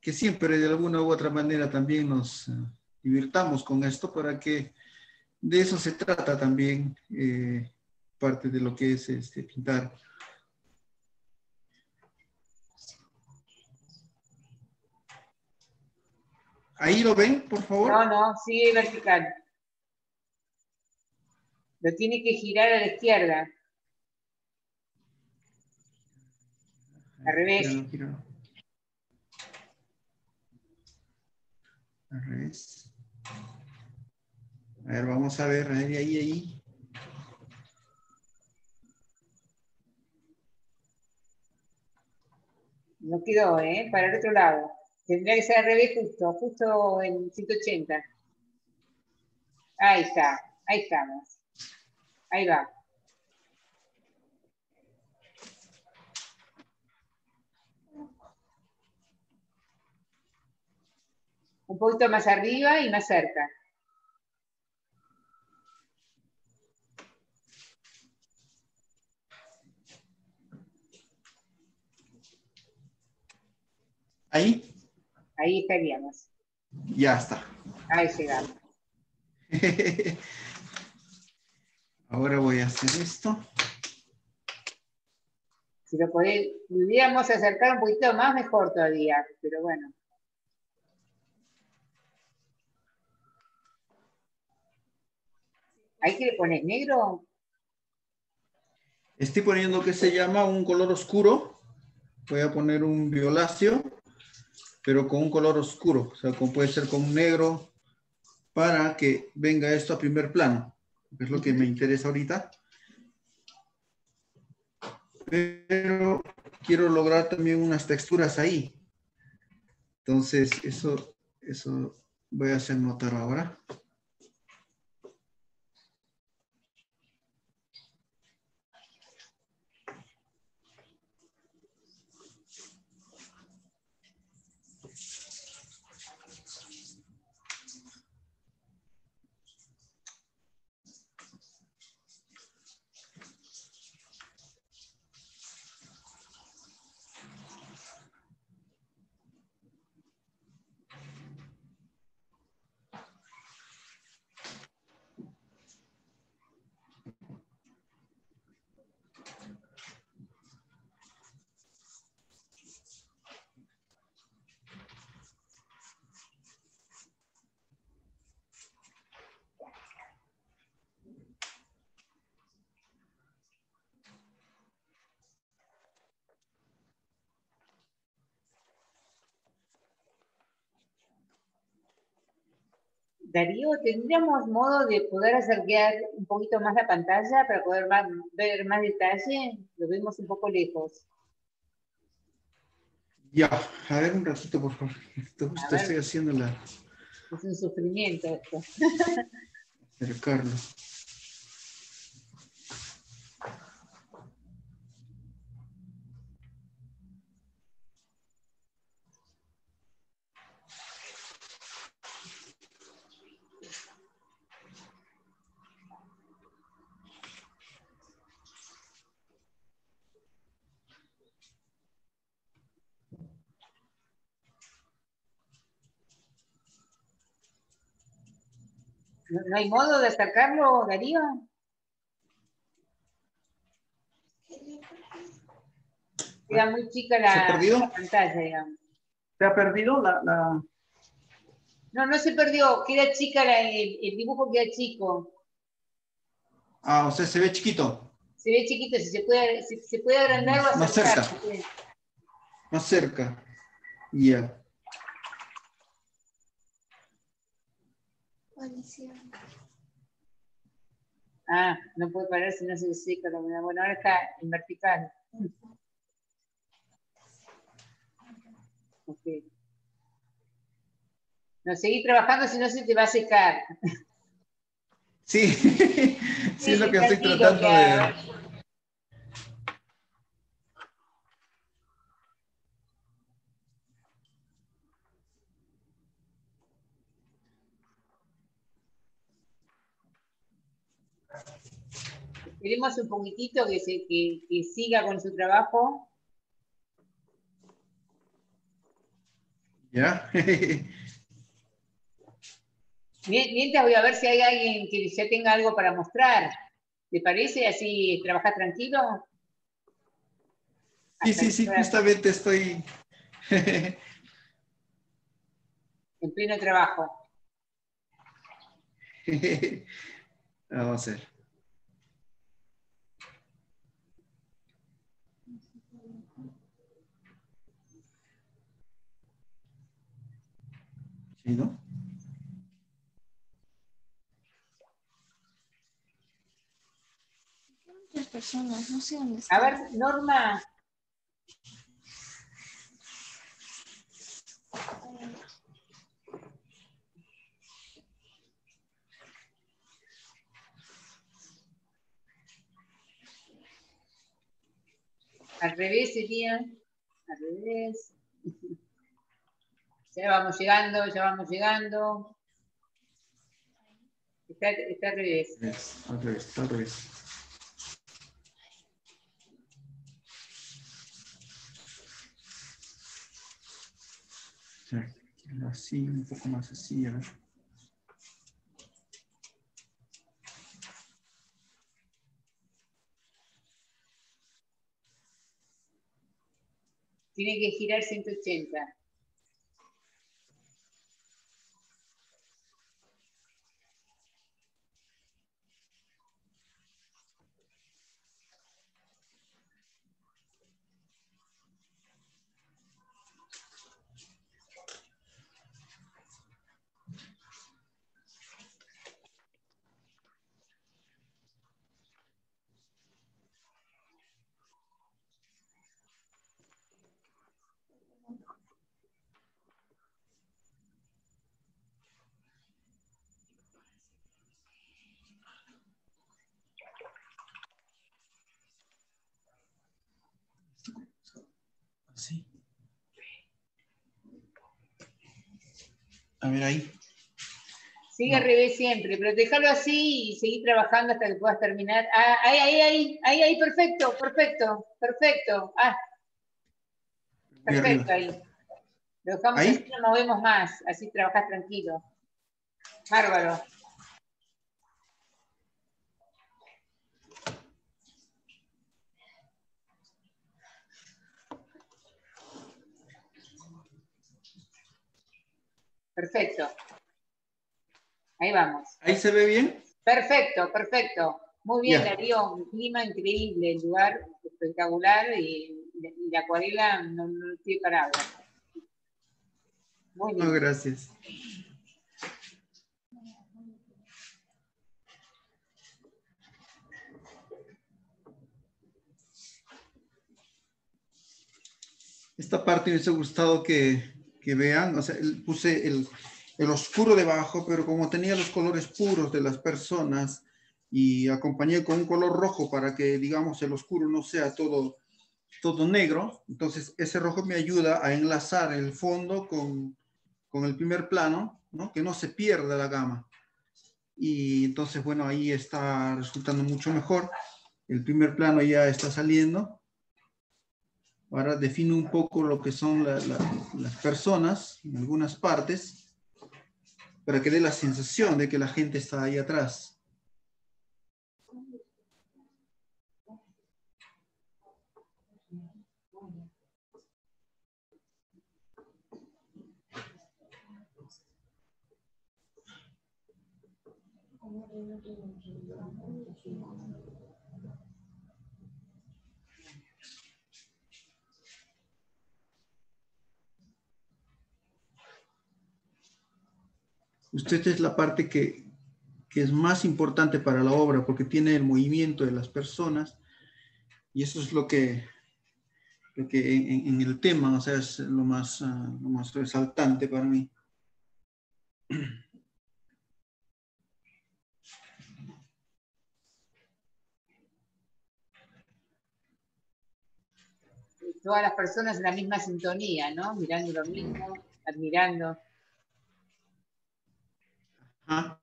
Speaker 1: que siempre de alguna u otra manera también nos eh, divirtamos con esto para que de eso se trata también eh, parte de lo que es este, pintar. Ahí lo ven, por favor.
Speaker 2: No, no, sigue vertical. Lo tiene que girar a la izquierda. Al revés.
Speaker 1: Al revés. A ver, vamos a ver, ahí, ahí, ahí.
Speaker 2: No quedó, ¿eh? Para el otro lado. Tendría que ser al revés justo, justo en 180. Ahí está, ahí estamos. Ahí va. Un poquito más arriba y más cerca.
Speaker 1: Ahí.
Speaker 2: Ahí estaríamos.
Speaker 1: Ya está.
Speaker 2: Ahí llegamos. *laughs*
Speaker 1: Ahora voy a hacer esto.
Speaker 2: Si lo pudiéramos acercar un poquito más, mejor todavía, pero bueno. ¿Ahí que le pones negro?
Speaker 1: Estoy poniendo que se llama un color oscuro. Voy a poner un violáceo pero con un color oscuro, o sea, puede ser con un negro, para que venga esto a primer plano, que es lo que me interesa ahorita. Pero quiero lograr también unas texturas ahí. Entonces, eso, eso voy a hacer notar ahora.
Speaker 2: Darío, ¿tendríamos modo de poder acercar un poquito más la pantalla para poder ver más detalle? Lo vemos un poco lejos.
Speaker 1: Ya, a ver un ratito, por favor. Esto, estoy haciendo la...
Speaker 2: Es un sufrimiento esto. *laughs*
Speaker 1: Acercarlo.
Speaker 2: ¿No, hay modo de sacarlo, Darío? Queda muy chica la, pantalla, digamos.
Speaker 3: ¿Se ha perdido la,
Speaker 2: No, no se perdió, queda chica el, dibujo queda chico.
Speaker 1: Ah, o sea, se ve chiquito.
Speaker 2: Se ve chiquito, si se puede, si se puede agrandar
Speaker 1: Más cerca. Más cerca. Ya.
Speaker 2: Ah, no puede parar si no se seca la humedad. Bueno, ahora está en vertical. Ok. No, seguir trabajando si no se te va a secar.
Speaker 1: Sí, *laughs* sí, es lo que estoy tratando de...
Speaker 2: Queremos un poquitito que, se, que, siga con su trabajo.
Speaker 1: Ya. *laughs*
Speaker 2: Mientras voy a ver si hay alguien que ya tenga algo para mostrar. ¿Te parece? Así trabajas tranquilo.
Speaker 1: Sí, sí, sí, justamente estoy.
Speaker 2: en pleno trabajo. *laughs*
Speaker 1: Vamos a ver. ¿Sí, no?
Speaker 4: Muchas personas, no sé dónde
Speaker 2: A ver, Norma. Al revés sería, al revés. *laughs* Ya vamos llegando, ya vamos llegando. Está, está al revés.
Speaker 1: Al revés, está al revés. Así, un poco más así, a ver.
Speaker 2: Tiene que girar 180.
Speaker 1: A ver ahí.
Speaker 2: Sigue al revés siempre, pero déjalo así y seguir trabajando hasta que puedas terminar. Ah, ahí, ahí, ahí, ahí, ahí, perfecto, perfecto, perfecto. Ah, perfecto ahí. Lo dejamos así, no movemos más, así trabajas tranquilo. Bárbaro. Perfecto. Ahí vamos.
Speaker 1: ¿Ahí se ve bien?
Speaker 2: Perfecto, perfecto. Muy bien, Darío, un clima increíble, el lugar espectacular y, la acuarela no, no tiene palabras.
Speaker 1: Muy bien. gracias. esta parte me hubiese gustado que, que vean, o sea, puse el, el oscuro debajo, pero como tenía los colores puros de las personas y acompañé con un color rojo para que, digamos, el oscuro no sea todo, todo negro, entonces ese rojo me ayuda a enlazar el fondo con, con el primer plano, ¿no? Que no se pierda la gama. Y entonces, bueno, ahí está resultando mucho mejor. El primer plano ya está saliendo. Ahora defino un poco lo que son la- la- las personas en algunas partes para que dé la sensación de que la gente está ahí atrás. Usted es la parte que, es más importante para la obra porque tiene el movimiento de las personas y eso es lo que, lo que en, el tema, o sea, es lo más, ah, lo más resaltante para mí.
Speaker 2: Todas las personas en la misma sintonía, ¿no? Mirando lo mismo, admirando.
Speaker 1: Ajá.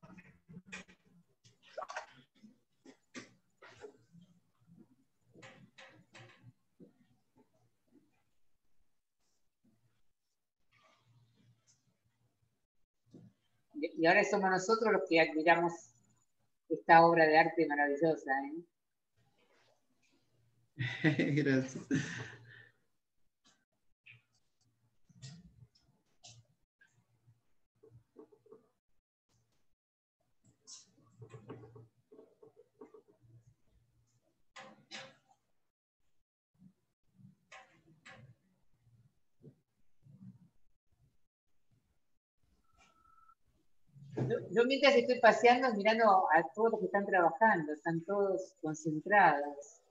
Speaker 2: Y y ahora somos nosotros los que admiramos esta obra de arte maravillosa, ¿eh? *laughs*
Speaker 1: Gracias.
Speaker 2: Yo, yo mientras estoy paseando, mirando a todos los que están trabajando, están todos concentrados,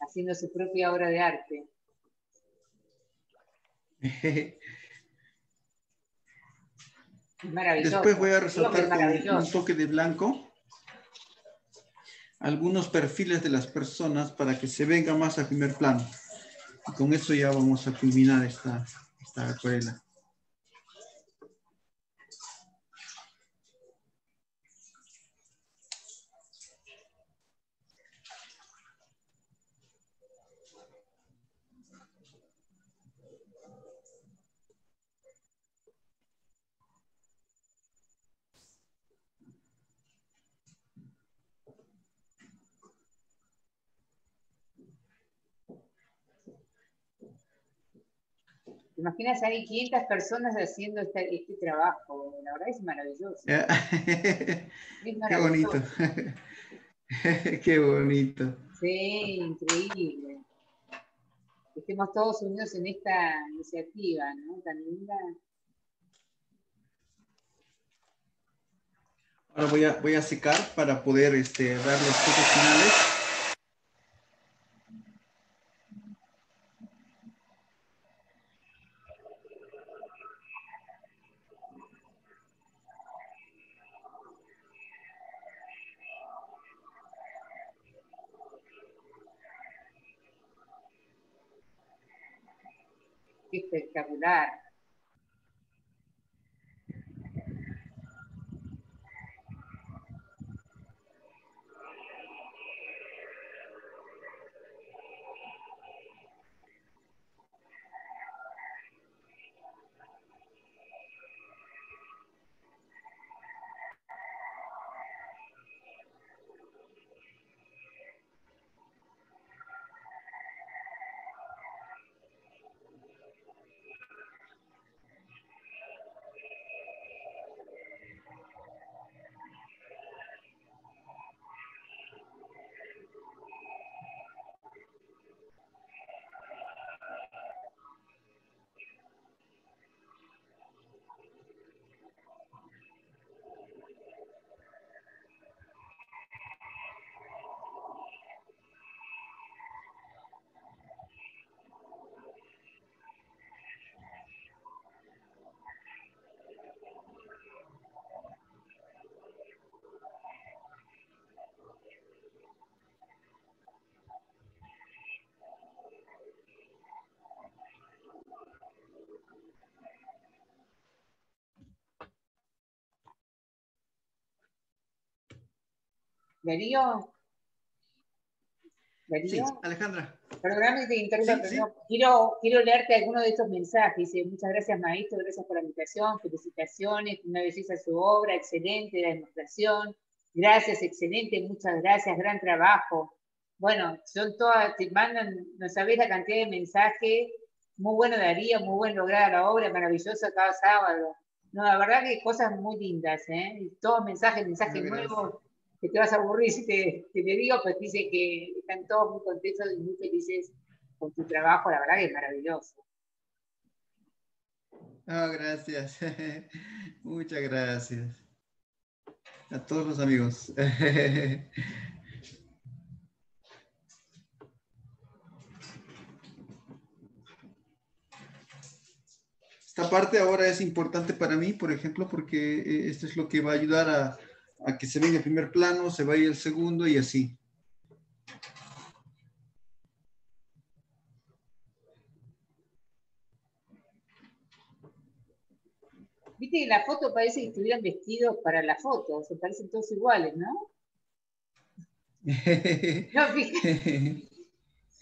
Speaker 2: haciendo su propia obra de arte. *laughs* Maravilloso.
Speaker 1: Después voy a resaltar con un toque de blanco algunos perfiles de las personas para que se venga más al primer plano. Y con eso ya vamos a culminar esta, esta acuarela.
Speaker 2: Imaginas ahí 500 personas haciendo este, este trabajo? La verdad es maravilloso. *laughs*
Speaker 1: Qué bonito. *laughs* Qué bonito.
Speaker 2: Sí, increíble. Estemos todos unidos en esta iniciativa, ¿no? Tan linda.
Speaker 1: Ahora voy a, voy a secar para poder este, dar los toques finales.
Speaker 2: Espectacular. Darío.
Speaker 1: Sí,
Speaker 2: Darío.
Speaker 1: Alejandra.
Speaker 2: Perdóname que te interrumpa,
Speaker 1: Sí, sí.
Speaker 2: no, quiero, quiero leerte algunos de estos mensajes. Dice, muchas gracias, maestro, gracias por la invitación, felicitaciones, una belleza su obra, excelente la demostración. Gracias, excelente, muchas gracias, gran trabajo. Bueno, son todas, te mandan, no sabés la cantidad de mensajes. Muy bueno Darío, muy buen lograda la obra, maravillosa cada sábado. No, la verdad que cosas muy lindas, ¿eh? Todos mensajes, mensajes
Speaker 1: Muchas gracias.
Speaker 2: Que te vas a aburrir si te, te, digo, pues dice que están todos muy contentos y muy felices con tu trabajo, la verdad es maravilloso.
Speaker 1: Ah, gracias. *laughs* Muchas gracias. A todos los amigos. *laughs* Esta parte ahora es importante para mí, por ejemplo, porque eh, esto es lo que va a ayudar a, a que se venga el primer plano, se vaya el segundo y así.
Speaker 2: Viste que la foto parece que estuvieran vestidos para la foto, se parecen todos iguales, ¿no? *laughs* No, fíjate,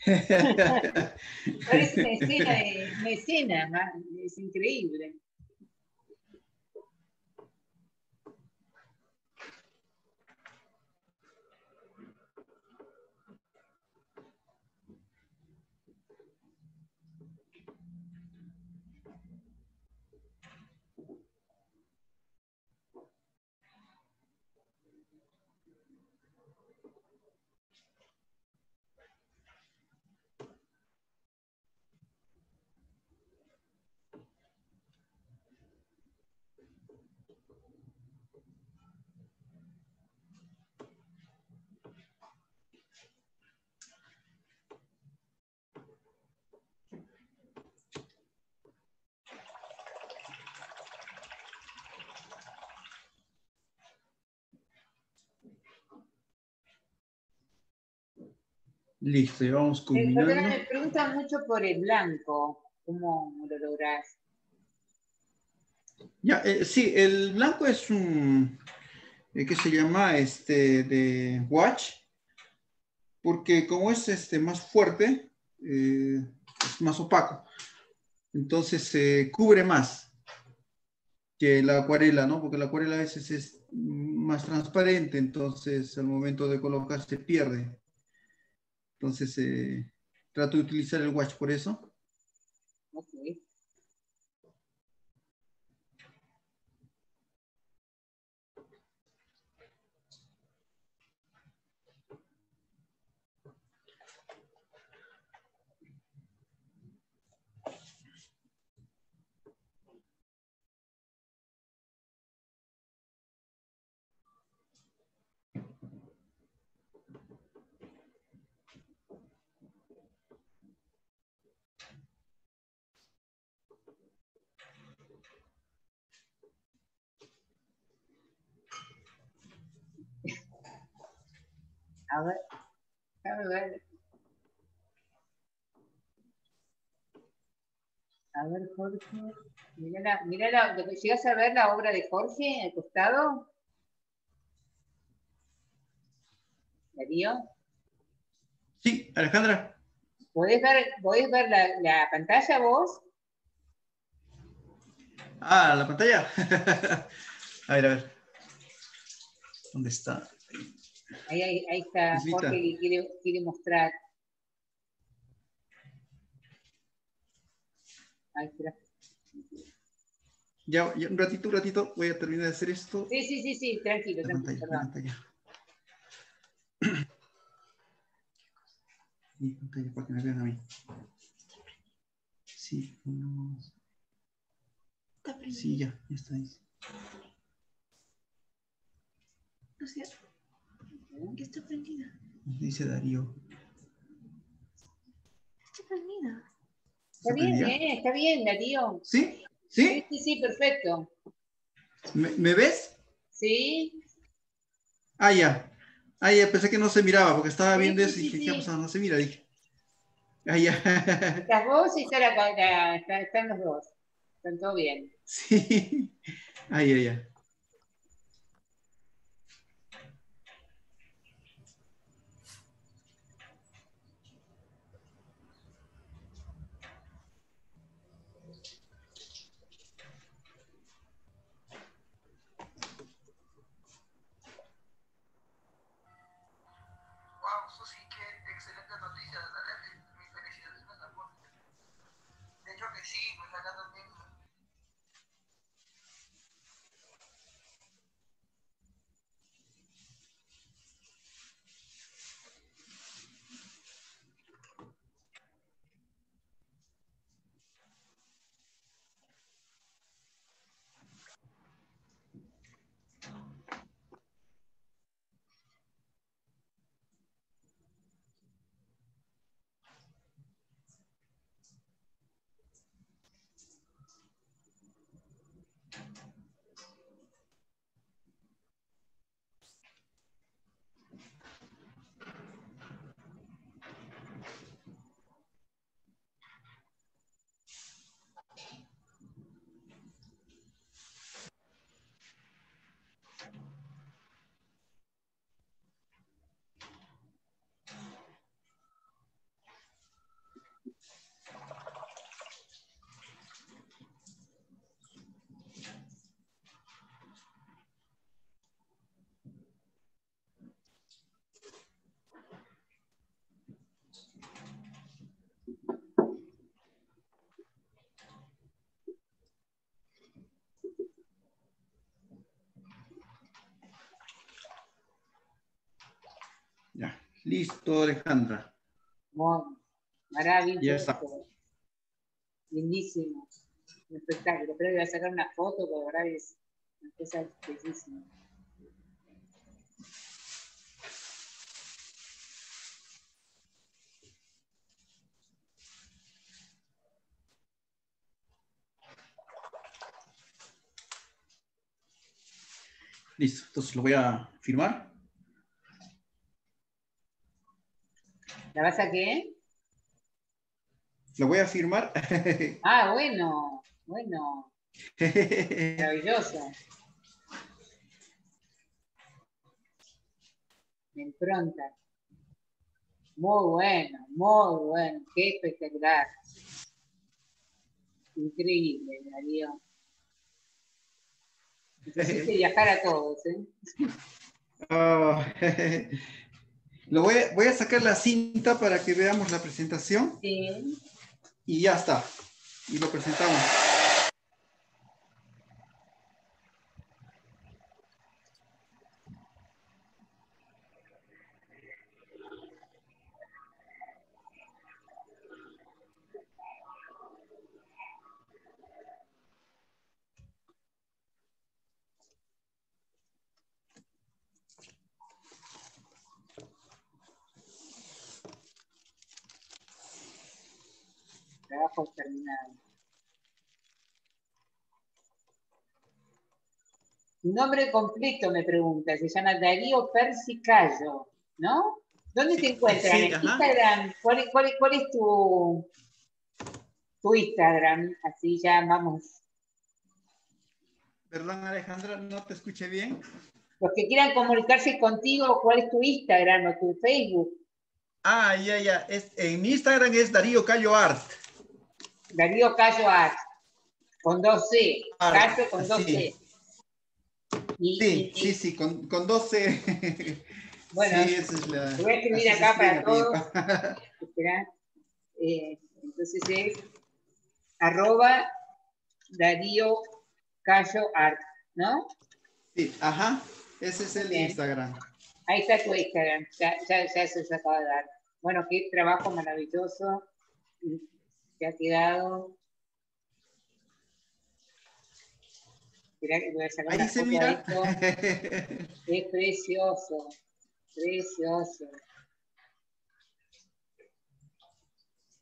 Speaker 2: *laughs* parece una escena, una escena, ma- es increíble.
Speaker 1: Listo, ya vamos culminando.
Speaker 2: me preguntan mucho por el blanco, ¿cómo lo lográs?
Speaker 1: Ya, eh, sí, el blanco es un, eh, ¿qué se llama? Este, de watch, porque como es este, más fuerte, eh, es más opaco, entonces se cubre más que la acuarela, ¿no? Porque la acuarela a veces es más transparente, entonces al momento de colocar se pierde. Entonces, eh, trato de utilizar el watch por eso.
Speaker 2: Ok. A ver, a ver. A ver, Jorge. Mira, la, mira la, ¿llegas a ver la obra de Jorge al costado? Darío,
Speaker 1: Sí, Alejandra.
Speaker 2: ¿podés ver, podés ver la, la pantalla vos?
Speaker 1: Ah, la pantalla. *laughs* a ver, a ver. ¿Dónde está?
Speaker 2: Ahí, ahí, ahí está
Speaker 1: Visita.
Speaker 2: Jorge que quiere, quiere mostrar. Ahí está.
Speaker 1: Ya, ya, un ratito, un ratito, voy a terminar de hacer esto.
Speaker 2: Sí, sí, sí, sí, tranquilo,
Speaker 1: La
Speaker 2: tranquilo,
Speaker 1: pantalla, la
Speaker 2: perdón.
Speaker 1: pantalla. Mi pantalla para que me vean a mí. Sí, no.
Speaker 4: Está prendido.
Speaker 1: Sí, ya, ya está ahí.
Speaker 4: ¿No es cierto? Está prendida.
Speaker 1: Dice Darío.
Speaker 4: Está prendida.
Speaker 2: Está bien? ¿eh? Está bien, Darío.
Speaker 1: ¿Sí?
Speaker 2: Sí,
Speaker 1: ¿Sí?
Speaker 2: sí, sí, perfecto.
Speaker 1: ¿Me, me ves?
Speaker 2: Sí,
Speaker 1: Ah, ya. Ah, ya, pensé que no se miraba porque estaba viendo
Speaker 2: sí,
Speaker 1: eso y dije. ¿qué ha pasado? No se mira, dije. Ah, ya. *laughs*
Speaker 2: estás vos y está la, la- está- están los dos. Están todo bien.
Speaker 1: Sí. *laughs* Ah, ya, ya. Listo, Alejandra.
Speaker 2: Bueno, maravilloso.
Speaker 1: Ya está.
Speaker 2: Lindísimo. Un espectáculo. Creo que voy a sacar una foto, porque verdad es una cosa bellísima.
Speaker 1: Listo, entonces lo voy a firmar.
Speaker 2: ¿La vas a qué?
Speaker 1: Lo voy a firmar. *laughs*
Speaker 2: Ah, bueno, bueno, maravilloso. Impronta. Muy bueno, muy bueno, qué espectacular. Increíble, Darío. Necesito *laughs* viajar a todos, ¿eh?
Speaker 1: Oh, *laughs* Lo voy a, voy a sacar la cinta para que veamos la presentación
Speaker 2: Sí.
Speaker 1: y ya está. Y lo presentamos.
Speaker 2: Trabajo terminado. Tu nombre completo, me pregunta, se llama Darío Persicayo, ¿no? ¿Dónde te encuentras?
Speaker 1: sí,
Speaker 2: ¿En
Speaker 1: ajá.
Speaker 2: Instagram? ¿Cuál, es- cuál, es- cuál es tu, tu Instagram? Así ya vamos.
Speaker 1: Perdón, Alejandra, no te escuché bien.
Speaker 2: Los que quieran comunicarse contigo, ¿cuál es tu Instagram o tu Facebook?
Speaker 1: Ah, ya, ya. Es, en mi Instagram es Darío Cayo Art.
Speaker 2: Darío Cayo Art, con dos C. Cayo con dos
Speaker 1: sí.
Speaker 2: C. Y-
Speaker 1: Sí,
Speaker 2: y-
Speaker 1: sí, sí, con, con 12. *laughs*
Speaker 2: Bueno,
Speaker 1: sí, esa es la.
Speaker 2: lo voy a escribir acá para todos. *laughs* Espera. Eh, entonces es arroba Darío Cayo Art, ¿no?
Speaker 1: Sí, ajá. Ese es el
Speaker 2: Bien.
Speaker 1: Instagram.
Speaker 2: Ahí está tu Instagram, ya, ya, ya se acaba de dar. Bueno, qué trabajo maravilloso que ha quedado. Esperá que voy a sacar
Speaker 1: Ahí se mira. *laughs*
Speaker 2: Es precioso, precioso.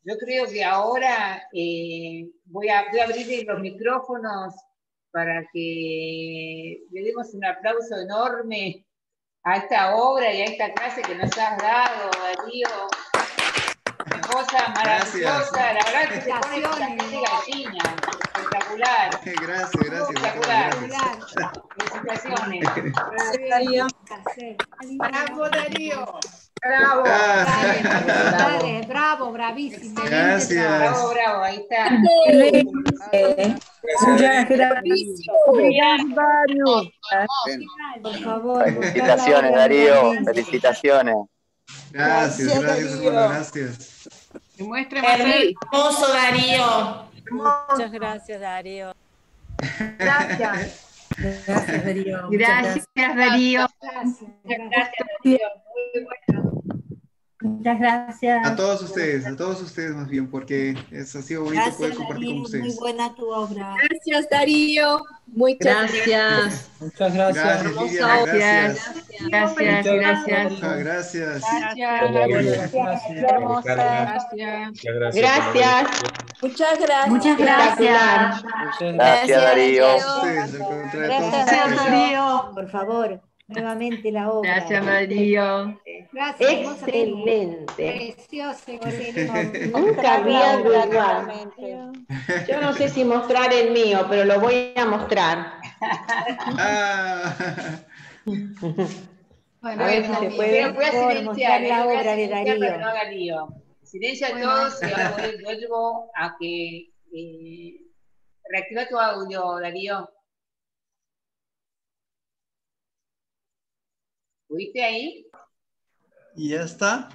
Speaker 2: Yo creo que ahora eh, voy, a, voy a abrir los micrófonos para que le demos un aplauso enorme a esta obra y a esta clase que nos has dado, Darío. Cosa maravillosa, la verdad que se pone gallina, espectacular.
Speaker 1: gracias, gracias.
Speaker 2: Espectacular.
Speaker 1: gracias.
Speaker 2: Felicitaciones.
Speaker 5: Bravo, Darío.
Speaker 2: Bravo.
Speaker 1: Ah,
Speaker 5: Dale, bravo, bravísimo.
Speaker 1: Gracias.
Speaker 2: Bravo, bravo, ahí está.
Speaker 6: Muchas gracias. Por favor.
Speaker 7: Felicitaciones, Darío. Felicitaciones.
Speaker 1: Gracias,
Speaker 6: Gracias,
Speaker 1: gracias, gracias.
Speaker 5: Muestre más
Speaker 8: Hermoso, Darío.
Speaker 6: Muchas gracias, Darío.
Speaker 4: Gracias.
Speaker 8: Gracias, Darío.
Speaker 4: Gracias, Darío.
Speaker 2: Gracias, Darío. Muy bueno.
Speaker 8: Muchas gracias.
Speaker 1: A todos ustedes, a todos ustedes más bien, porque es, ha sido bonito poder
Speaker 8: Gracias,
Speaker 1: compartir
Speaker 8: Darío.
Speaker 1: con ustedes.
Speaker 8: Muy buena tu obra.
Speaker 5: Gracias, Darío. Muchas
Speaker 4: Gracias.
Speaker 9: Muchas gracias.
Speaker 1: Gracias, Lidia, gracias.
Speaker 4: Gracias, gracias.
Speaker 1: Ah, gracias.
Speaker 6: Hermosa.
Speaker 2: Gracias.
Speaker 4: Gracias.
Speaker 5: Muchas gracias.
Speaker 4: Muchas gracias.
Speaker 7: Gracias, Darío.
Speaker 6: Gracias.
Speaker 4: Darío.
Speaker 8: Por favor, nuevamente la obra.
Speaker 4: Gracias, Darío.
Speaker 5: Gracias.
Speaker 10: Excelente.
Speaker 5: Excelente. *laughs*
Speaker 10: Nunca había.
Speaker 6: Realmente.
Speaker 10: Yo no sé si mostrar el mío, pero lo voy a mostrar.
Speaker 1: Ah, *laughs*
Speaker 5: Bueno,
Speaker 10: A ver si se puede.
Speaker 2: voy a silenciar,
Speaker 8: mostrar la
Speaker 2: voy a
Speaker 8: obra de Darío.
Speaker 2: no haga lío. Silencio a
Speaker 5: Bueno.
Speaker 2: todos y ahora vuel- vuelvo a que eh, reactiva tu audio, Darío. ¿Pudiste ahí?
Speaker 1: y ya está.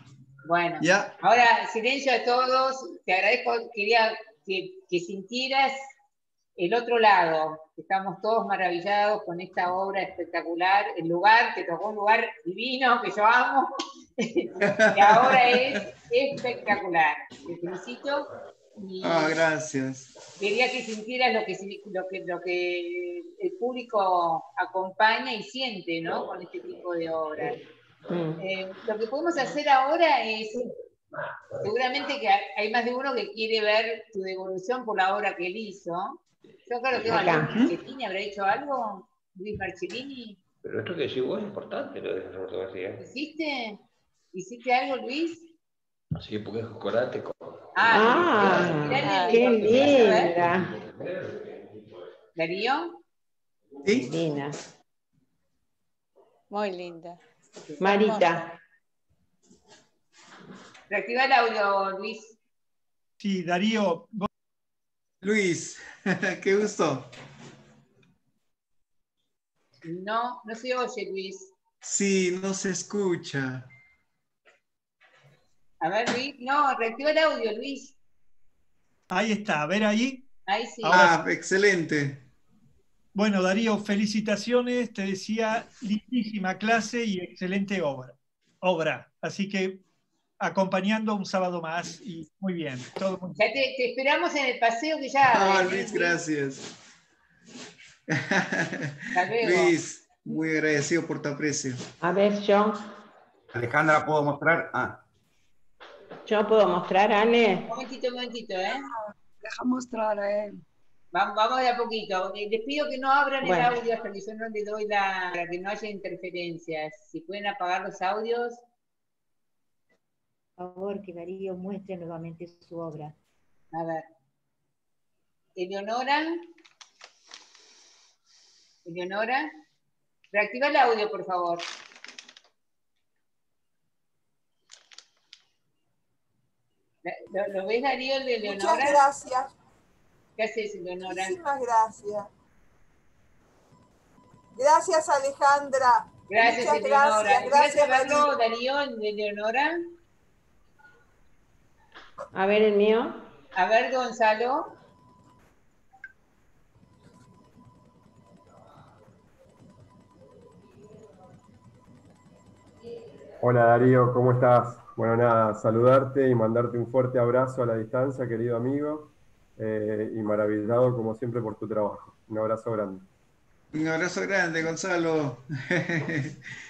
Speaker 2: Bueno,
Speaker 1: Ya.
Speaker 2: ahora silencio a todos. Te agradezco, quería que, que sintieras el otro lado. Estamos todos maravillados con esta obra espectacular. El lugar, te tocó un lugar divino que yo amo. *laughs* y ahora es espectacular. Te felicito.
Speaker 1: Ah, gracias.
Speaker 2: quería que sintieras lo que, signi- lo, que, lo que el público acompaña y siente ¿no? con este tipo de obras.
Speaker 10: Mm.
Speaker 2: Eh, lo que podemos hacer ahora es, seguramente que hay más de uno que quiere ver tu devolución por la obra que él hizo. Yo claro tengo a
Speaker 10: Acá.
Speaker 2: Luis Marcellini, ¿habrá hecho algo? Luis Marcellini,
Speaker 9: Pero esto que decís vos es importante, lo de la fotografía.
Speaker 2: ¿hiciste? ¿Hiciste algo, Luis?
Speaker 9: Sí, porque es acordate con...
Speaker 10: Ah,
Speaker 2: mirale,
Speaker 10: qué linda.
Speaker 2: ¿Darío?
Speaker 1: ¿Sí?
Speaker 10: Linda.
Speaker 6: Muy linda.
Speaker 10: Marita.
Speaker 2: Reactiva el audio, Luis.
Speaker 11: Sí, Darío, vos-
Speaker 1: Luis, *laughs* qué gusto.
Speaker 2: No, no se oye, Luis.
Speaker 1: Sí, no se escucha.
Speaker 2: A ver, Luis. No, reactiva el audio, Luis.
Speaker 11: ahí está, a ver ahí.
Speaker 2: Ahí sí.
Speaker 1: Ah, excelente.
Speaker 11: Bueno, Darío, felicitaciones, te decía, lindísima clase y excelente obra. Obra, así que acompañando un sábado más y muy bien, todo muy
Speaker 2: Ya te, te esperamos en el paseo que ya.
Speaker 1: Ah, Luis, gracias. Luis, muy agradecido por tu aprecio.
Speaker 10: A ver, yo.
Speaker 3: Alejandra, ¿puedo mostrar? Ah,
Speaker 10: Yo puedo mostrar, Ale.
Speaker 2: Un momentito, un momentito, ¿eh?
Speaker 5: Deja mostrar a él.
Speaker 2: Vamos, vamos de a poquito. Les pido que no abran
Speaker 10: Bueno.
Speaker 2: el audio hasta que yo no le doy la. para que no haya interferencias. Si pueden apagar los audios.
Speaker 8: Por favor, que Darío muestre nuevamente su obra.
Speaker 2: A ver. Eleonora. Eleonora. Reactiva el audio, por favor. ¿Lo, lo ves, Darío, el de Eleonora?
Speaker 5: Muchas gracias.
Speaker 2: ¿Qué haces, Eleonora?
Speaker 5: Muchísimas gracias. Gracias, Alejandra.
Speaker 2: Gracias,
Speaker 5: Muchas
Speaker 2: Eleonora.
Speaker 5: gracias,
Speaker 2: Gracias,
Speaker 5: gracias,
Speaker 2: Darío, el de Eleonora.
Speaker 10: A ver el mío.
Speaker 2: A ver, Gonzalo.
Speaker 12: Hola Darío, ¿cómo estás? Bueno, nada, saludarte y mandarte un fuerte abrazo a la distancia, querido amigo, eh, y maravillado como siempre por tu trabajo. Un abrazo grande.
Speaker 1: Un abrazo grande, Gonzalo.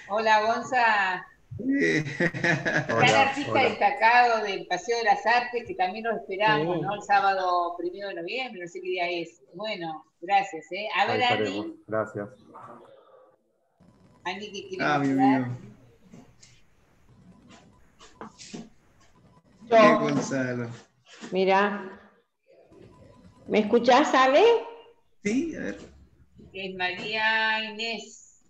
Speaker 2: Hola, Gonza.
Speaker 1: Sí.
Speaker 2: Gran artista destacado del Paseo de las Artes, que también lo esperamos,
Speaker 10: Sí.
Speaker 2: ¿no? El sábado primero de noviembre, no sé qué día es. Bueno, gracias, ¿eh? A ver. Ani.
Speaker 12: Gracias.
Speaker 2: Ani, ¿qué quiere
Speaker 1: Ah, Gonzalo.
Speaker 10: Mira. ¿Me escuchás, Ale?
Speaker 1: Sí, a ver.
Speaker 2: Es María Inés.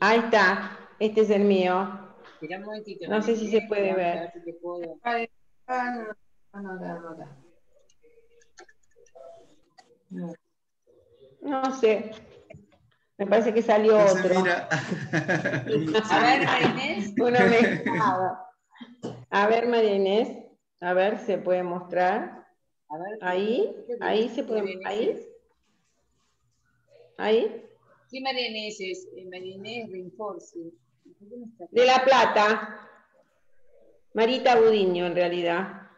Speaker 10: Ahí está. Este es el mío.
Speaker 2: Espera un momentito.
Speaker 10: No sé si se puede ver.
Speaker 2: si te puedo-
Speaker 10: No sé. Me parece que salió
Speaker 1: No
Speaker 10: otro.
Speaker 1: mira.
Speaker 2: A ver, María Inés.
Speaker 10: Uno mezclado. A ver, María Inés. A ver, ¿se puede mostrar?
Speaker 2: A ver,
Speaker 10: Ahí, ahí se puede, ahí. Ahí.
Speaker 2: ¿Qué María Inés es? Eh, María Inés.
Speaker 10: De La Plata. Marita Budiño, en realidad.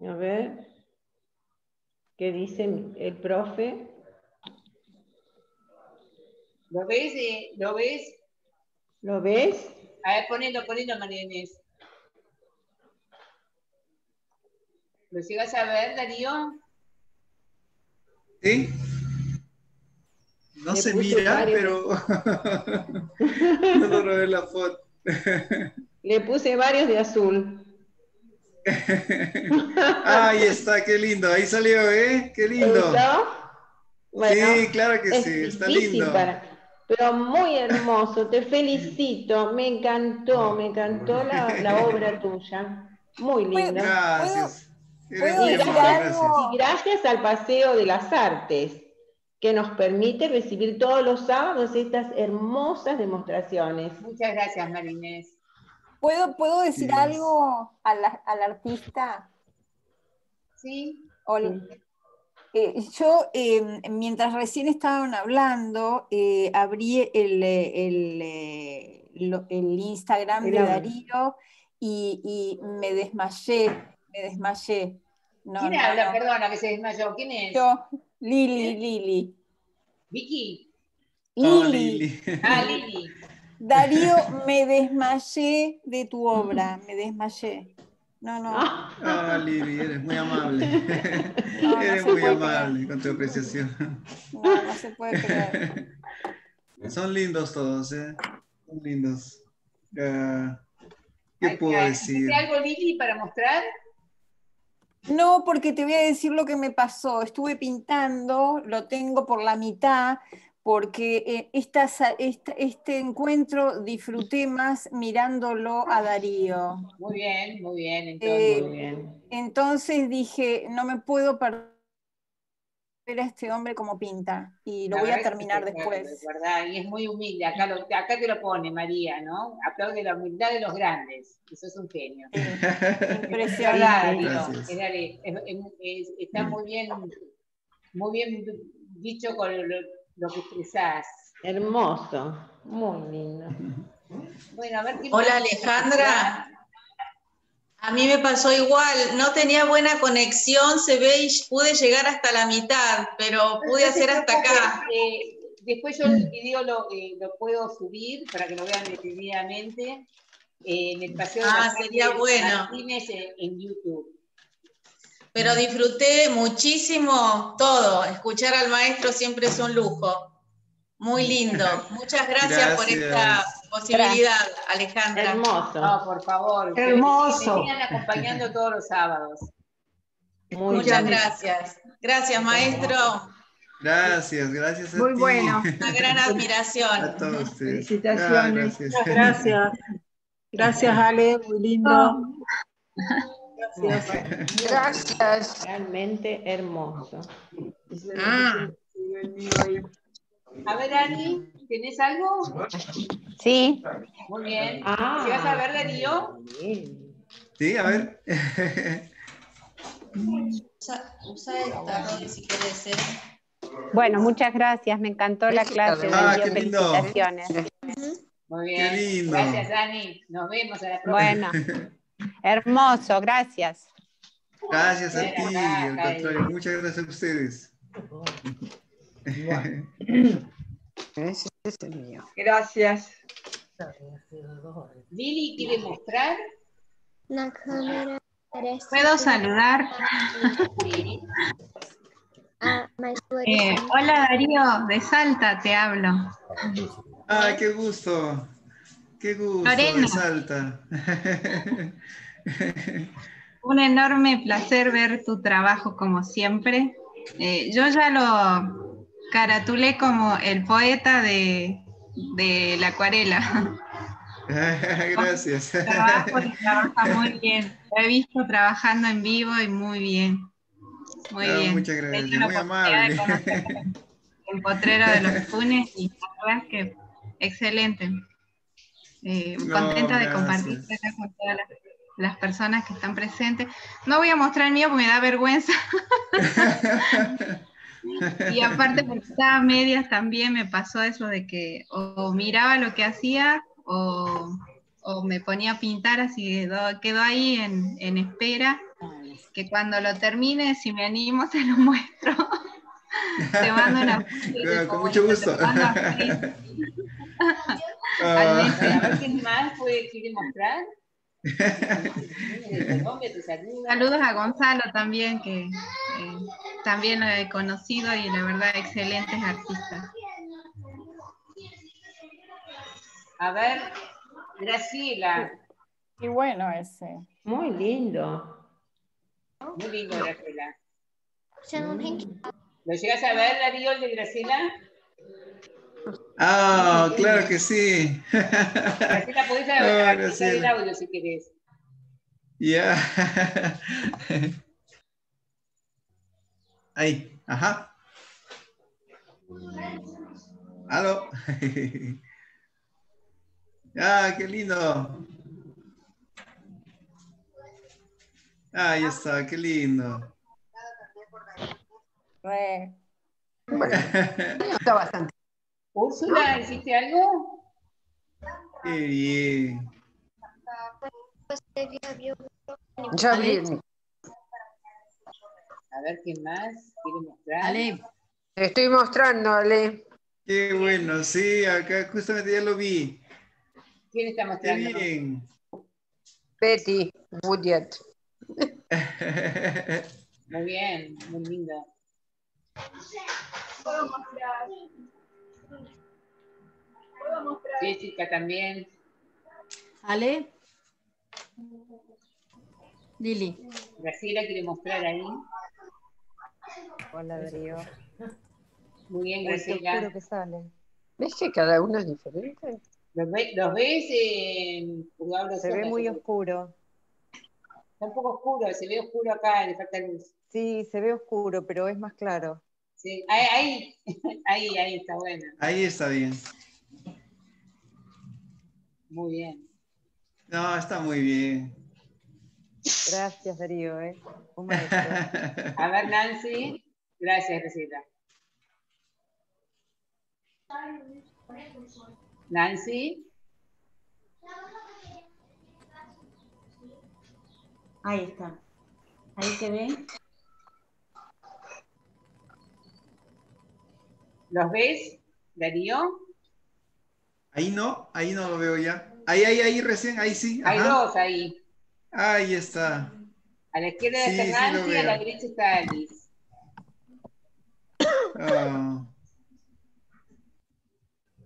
Speaker 10: A ver. ¿Qué dice el profe?
Speaker 2: ¿Lo ves? eh? ¿Lo ves?
Speaker 10: ¿Lo ves?
Speaker 2: A ver, ponelo, ponelo, María Inés. ¿Lo llegas a ver, Darío?
Speaker 1: ¿Sí? No se mira,
Speaker 10: varios.
Speaker 1: pero *laughs* no logro ver la foto.
Speaker 10: Le puse varios de azul.
Speaker 1: Ahí está, qué lindo. Ahí salió, ¿eh? Qué
Speaker 10: ¿Te
Speaker 1: lindo.
Speaker 10: Bueno,
Speaker 1: sí, claro que
Speaker 10: es
Speaker 1: sí, está
Speaker 10: difícil
Speaker 1: lindo.
Speaker 10: para- pero muy hermoso, te felicito, me encantó, me encantó la, la obra tuya. Muy linda.
Speaker 1: Gracias. Eres
Speaker 5: ¿Puedo
Speaker 1: muy
Speaker 5: decir
Speaker 1: amable,
Speaker 5: algo?
Speaker 10: Y gracias al Paseo de las Artes, que nos permite recibir todos los sábados estas hermosas demostraciones.
Speaker 2: Muchas gracias, María Inés.
Speaker 5: ¿Puedo, ¿Puedo decir
Speaker 1: Yes.
Speaker 5: algo a la- al artista?
Speaker 2: Sí.
Speaker 5: Hola. Eh, yo, eh, mientras recién estaban hablando, eh, abrí el, el, eh, el Instagram de. Darío y, y me desmayé, me desmayé. No,
Speaker 2: ¿Quién
Speaker 5: no,
Speaker 2: habla?
Speaker 5: no.
Speaker 2: Perdona que se desmayó. ¿Quién es?
Speaker 5: Yo, Lili, Lili.
Speaker 2: ¿Vicky?
Speaker 1: Oh,
Speaker 5: Lili.
Speaker 2: Ah, Lili.
Speaker 5: Darío, me desmayé de tu obra, me desmayé. No, no.
Speaker 1: Ah, Lili, eres muy amable. *laughs*
Speaker 5: No, no
Speaker 1: eres muy amable con tu apreciación.
Speaker 5: No, no se puede creer.
Speaker 1: Son lindos todos, ¿eh? Son lindos. Ah, ¿Qué puedo decir?
Speaker 2: ¿Tiene algo, Lili, para mostrar?
Speaker 5: No, porque te voy a decir lo que me pasó. Estuve pintando, lo tengo por la mitad, porque eh, esta esta- este encuentro disfruté más mirándolo a Darío.
Speaker 2: Muy bien, muy bien.
Speaker 5: Eh,
Speaker 2: Entonces,
Speaker 10: Muy bien.
Speaker 5: Entonces dije, no me puedo perder a este hombre como pinta y lo
Speaker 2: La
Speaker 5: voy a
Speaker 2: es
Speaker 5: terminar después.
Speaker 2: ¿verdad? Y es muy humilde. Acá, lo- acá te lo pone María, ¿no? Aplaude la humildad de los grandes. Eso es un genio.
Speaker 5: Impresionante.
Speaker 2: Es. Es- es- es- está muy bien, muy bien dicho con lo, lo que expresás.
Speaker 10: Hermoso, muy lindo.
Speaker 2: Bueno, a ver qué
Speaker 13: Hola Alejandra. A mí me pasó igual, no tenía buena conexión, se ve y pude llegar hasta la mitad, pero pude hacer hasta acá.
Speaker 2: eh, después yo el video lo, eh, lo puedo subir para que lo vean detenidamente eh, en el paseo de
Speaker 13: Ah,
Speaker 2: las
Speaker 13: sería bueno.
Speaker 2: Martínez en, en YouTube.
Speaker 13: Pero disfruté muchísimo todo. Escuchar al maestro siempre es un lujo. Muy lindo. Muchas gracias, por esta
Speaker 1: Gracias.
Speaker 13: Posibilidad, Alejandra.
Speaker 10: Hermoso.
Speaker 2: No, por favor.
Speaker 5: Hermoso.
Speaker 2: Me sigan acompañando todos los sábados.
Speaker 10: Muy
Speaker 13: Muchas
Speaker 10: bien.
Speaker 13: gracias. Gracias, maestro.
Speaker 1: Gracias, gracias a
Speaker 5: Muy
Speaker 1: ti.
Speaker 5: bueno.
Speaker 13: Una gran
Speaker 1: A
Speaker 13: admiración.
Speaker 1: todos ustedes.
Speaker 5: Felicitaciones.
Speaker 1: Ah,
Speaker 5: Muchas gracias. Gracias, Ale, muy lindo. Gracias.
Speaker 10: Realmente hermoso.
Speaker 13: Ah,
Speaker 2: A ver, Ani, ¿tenés algo?
Speaker 8: Sí,
Speaker 2: Muy bien.
Speaker 10: Ah.
Speaker 2: ¿Llegas a ver, Darío?
Speaker 1: Sí, a ver.
Speaker 13: usa, usa esta, si querés. ¿eh?
Speaker 8: bueno, muchas gracias, me encantó la clase,
Speaker 1: Ah, qué lindo.
Speaker 8: felicitaciones.
Speaker 2: Muy bien.
Speaker 1: Qué lindo.
Speaker 2: Gracias, Ani. Nos vemos a la próxima.
Speaker 8: Bueno, hermoso, gracias.
Speaker 1: Gracias a ti,
Speaker 2: acá,
Speaker 1: al
Speaker 2: acá,
Speaker 1: contrario, muchas gracias a ustedes. *laughs*
Speaker 5: Ese es el mío. Gracias.
Speaker 2: Lili quiere mostrar.
Speaker 14: La cámara
Speaker 15: ¿Puedo saludar?
Speaker 2: Sí. *laughs*
Speaker 14: Ah,
Speaker 15: Eh, hola Darío, de Salta te hablo.
Speaker 1: Ah, qué gusto. Qué gusto,
Speaker 15: Lorena.
Speaker 1: de Salta. *laughs*
Speaker 15: Un enorme placer ver tu trabajo como siempre. Eh, yo ya lo caratulé como el poeta de, de la acuarela. *laughs*
Speaker 1: Gracias. *laughs*
Speaker 15: Trabajo y trabaja muy bien. Lo he visto trabajando en vivo y muy bien. Muy bien.
Speaker 1: muchas gracias, muy amable. *laughs*
Speaker 15: El potrero de los Funes y la verdad es que excelente. Eh,
Speaker 1: No,
Speaker 15: contenta de compartir con todas las las personas que están presentes. No voy a mostrar el mío porque me da vergüenza. Y aparte porque estaba a medias también me pasó eso de que o miraba lo que hacía o, o me ponía a pintar, así quedó, quedó ahí en, en espera, que cuando lo termine, si me animo, *laughs* te lo muestro. te mando una *laughs*
Speaker 1: Con- Con mucho gusto.
Speaker 2: A *laughs* ver quién más puede, mostrar. *laughs*
Speaker 15: Saludos a Gonzalo también, que eh, también lo he conocido y la verdad excelentes artistas.
Speaker 2: A ver, Graciela.
Speaker 5: Y bueno ese.
Speaker 10: Muy lindo.
Speaker 2: Muy lindo, Graciela.
Speaker 14: Mm.
Speaker 2: ¿Lo llegas a ver, Darío, el de Graciela?
Speaker 1: Ah, *laughs* claro que sí. *laughs*
Speaker 2: Graciela, podés
Speaker 1: Ah,
Speaker 2: activar el audio si querés.
Speaker 1: Ya. *laughs* Ahí, ajá. Aló. Ah, qué lindo. Ahí está, qué lindo.
Speaker 16: Está bastante.
Speaker 2: Úrsula, ¿hiciste algo?
Speaker 1: Qué bien.
Speaker 16: Ya.
Speaker 2: A ver, ¿quién más quiere mostrar?
Speaker 16: Ale. Te estoy mostrando, Ale.
Speaker 1: Qué bueno, sí, acá justamente ya lo vi.
Speaker 2: ¿Quién está
Speaker 1: Qué
Speaker 2: mostrando?
Speaker 1: bien.
Speaker 16: Betty Woodard.
Speaker 2: Muy bien, muy lindo. Jessica también.
Speaker 17: Ale. Lili.
Speaker 2: Graciela quiere mostrar ahí.
Speaker 6: Hola, Darío.
Speaker 2: Muy bien, Graciela.
Speaker 6: oscuro que sale.
Speaker 16: ¿Ves que cada uno es diferente?
Speaker 2: ¿Los, ve- los ves en Purgado
Speaker 6: Se ve muy oscuro.
Speaker 2: Está un poco oscuro, se ve oscuro acá, le falta luz.
Speaker 6: Sí, se ve oscuro, pero es más claro.
Speaker 2: Sí, ahí, ahí, *laughs* ahí, ahí está bueno.
Speaker 1: Ahí está bien.
Speaker 2: Muy bien.
Speaker 1: No, está muy bien.
Speaker 6: Gracias, Darío, ¿eh? Un. *laughs*
Speaker 2: A ver, Nancy. Gracias, Graciela. Nancy.
Speaker 18: Ahí está. Ahí se ve.
Speaker 2: ¿Los ves, Darío?
Speaker 1: Ahí no, ahí no lo veo ya. Ahí, ahí, ahí recién, ahí sí.
Speaker 2: Hay
Speaker 1: ajá.
Speaker 2: dos ahí.
Speaker 1: Ahí está.
Speaker 2: A la izquierda
Speaker 1: Sí, sí
Speaker 2: está Nancy, a la derecha está Alice.
Speaker 1: Ah,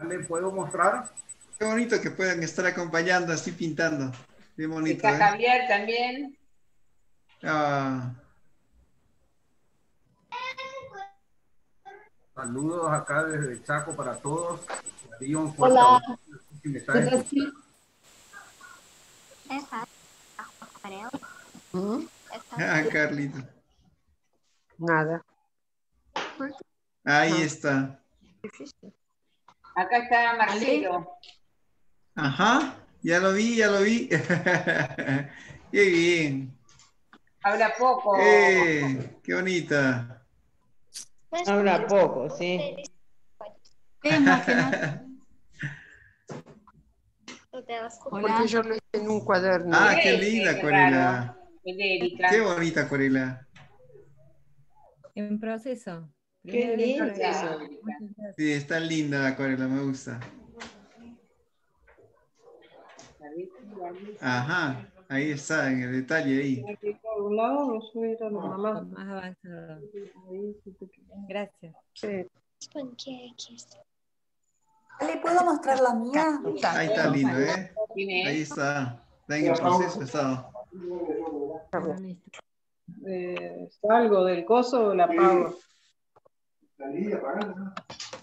Speaker 3: ¿Le puedo mostrar?
Speaker 1: qué bonito que puedan estar acompañando así pintando. Qué bonito,
Speaker 2: Está
Speaker 1: ¿eh?
Speaker 2: Javier también.
Speaker 1: Ah,
Speaker 3: Saludos acá desde Chaco para todos. Un fuerte
Speaker 19: Hola.
Speaker 3: está escuchando.
Speaker 1: ah, Carlito.
Speaker 16: Nada.
Speaker 1: Ahí está.
Speaker 2: Acá está Marcelo.
Speaker 1: Ajá, ya lo vi, ya lo vi. *laughs* Qué bien.
Speaker 2: Habla poco.
Speaker 1: Eh, qué bonita.
Speaker 10: Habla poco, sí. *laughs*
Speaker 16: Porque yo lo hice en un cuaderno.
Speaker 1: Ah, qué linda acuarela. Qué bonita acuarela.
Speaker 6: En proceso.
Speaker 10: Qué linda.
Speaker 1: Sí, está linda la acuarela, me gusta. Ajá, ahí está, en el detalle ahí.
Speaker 6: Más avanzado. Gracias.
Speaker 19: ¿Le puedo mostrar la mía?
Speaker 1: Ahí está lindo, ¿eh? Ahí está. Está en el proceso, está.
Speaker 20: Eh, salgo del coso, la pago.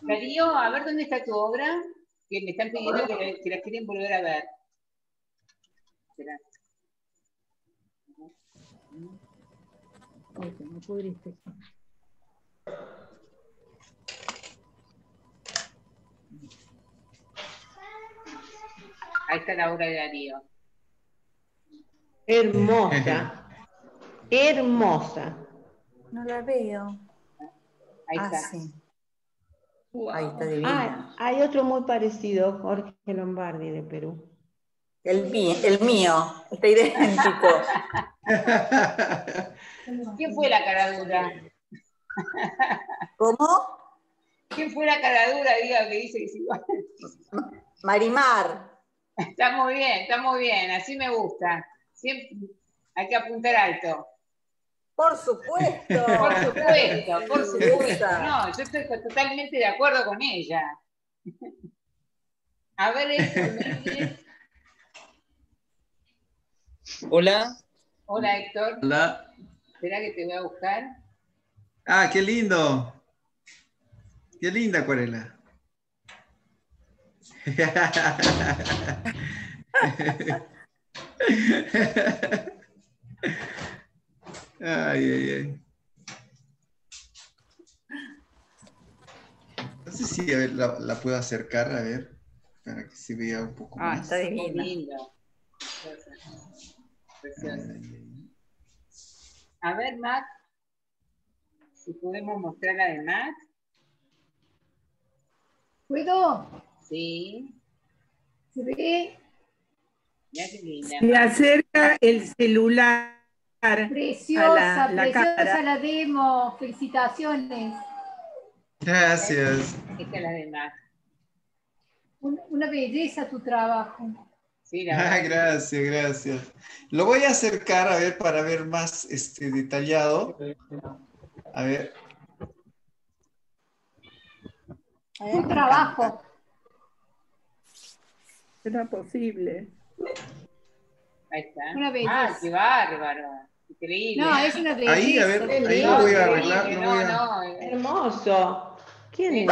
Speaker 2: Darío, a ver dónde está tu obra, que me están pidiendo que la, que la quieren volver a ver. Espera.
Speaker 6: Ahí está,
Speaker 2: la obra de Darío.
Speaker 10: Hermosa. Hermosa.
Speaker 19: No la veo.
Speaker 2: Ahí
Speaker 19: ah,
Speaker 2: está.
Speaker 19: sí. Ahí está divina.
Speaker 10: Ah, hay otro muy parecido, Jorge Lombardi de Perú.
Speaker 19: El mío, el mío, está idéntico. *laughs*
Speaker 2: ¿Quién fue la caradura?
Speaker 19: ¿Cómo?
Speaker 2: ¿Quién fue la caradura? Diga que dice que es igual.
Speaker 19: Marimar.
Speaker 2: Está muy bien, está muy bien, así me gusta. Siempre hay que apuntar alto.
Speaker 19: Por supuesto. *laughs*
Speaker 2: Por supuesto, por supuesto. No, yo estoy totalmente de acuerdo con ella. A ver, Héctor.
Speaker 21: Hola.
Speaker 2: Hola Héctor,
Speaker 1: Hola.
Speaker 2: espera que te voy a buscar.
Speaker 1: Ah, qué lindo. Qué linda acuarela. Ay, ay, ay. No sé si a ver, la, la puedo acercar, a ver, para que se vea un poco
Speaker 19: Ah,
Speaker 1: más.
Speaker 19: está
Speaker 2: Muy
Speaker 19: divina.
Speaker 2: A ver, Mac, si podemos mostrar la de Mac.
Speaker 22: ¿Puedo?
Speaker 2: Sí,
Speaker 22: ¿Se ve?
Speaker 2: mira qué linda.
Speaker 22: Se
Speaker 20: acerca el celular
Speaker 22: Preciosa,
Speaker 20: a la, la
Speaker 22: preciosa
Speaker 20: cámara.
Speaker 22: la demo. Felicitaciones.
Speaker 1: Gracias.
Speaker 2: Esta es la de Mac.
Speaker 22: Un- una belleza tu trabajo.
Speaker 2: Sí, la
Speaker 1: Ah, gracias, gracias. Lo voy a acercar a ver para ver más este, detallado. A ver.
Speaker 22: Un trabajo.
Speaker 20: Era posible.
Speaker 2: Ahí está.
Speaker 22: Una belleza.
Speaker 2: Ah, qué bárbaro. Increíble.
Speaker 22: No, es una belleza.
Speaker 1: Ahí, a ver, ahí lo voy a arreglar.
Speaker 2: No,
Speaker 1: voy a-
Speaker 2: no.
Speaker 10: Hermoso. ¿Quién es?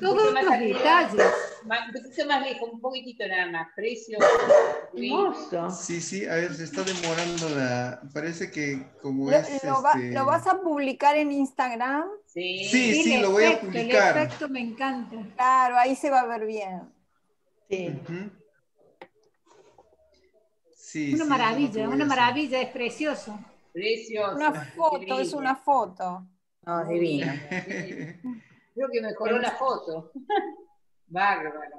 Speaker 22: Todos
Speaker 2: Un poquito más
Speaker 22: los detalles.
Speaker 2: Ma- Un poquito más lejos, un poquitito nada más. Precio.
Speaker 10: Hermoso.
Speaker 1: Sí, sí, a ver, se está demorando la. Parece que como
Speaker 5: ¿Lo,
Speaker 1: es.
Speaker 5: lo va-
Speaker 1: este,
Speaker 5: lo vas a publicar en Instagram?
Speaker 2: Sí,
Speaker 1: Sí, sí, lo voy a publicar.
Speaker 22: El efecto me encanta.
Speaker 5: Claro, ahí se va a ver bien.
Speaker 10: Sí.
Speaker 1: Ujú. Sí,
Speaker 22: Una
Speaker 1: sí,
Speaker 22: maravilla, una maravilla, es precioso.
Speaker 2: Precioso.
Speaker 5: Una foto, es una foto.
Speaker 19: No, es divina. *laughs*
Speaker 2: Creo que mejoró la foto. *laughs* Bárbaro.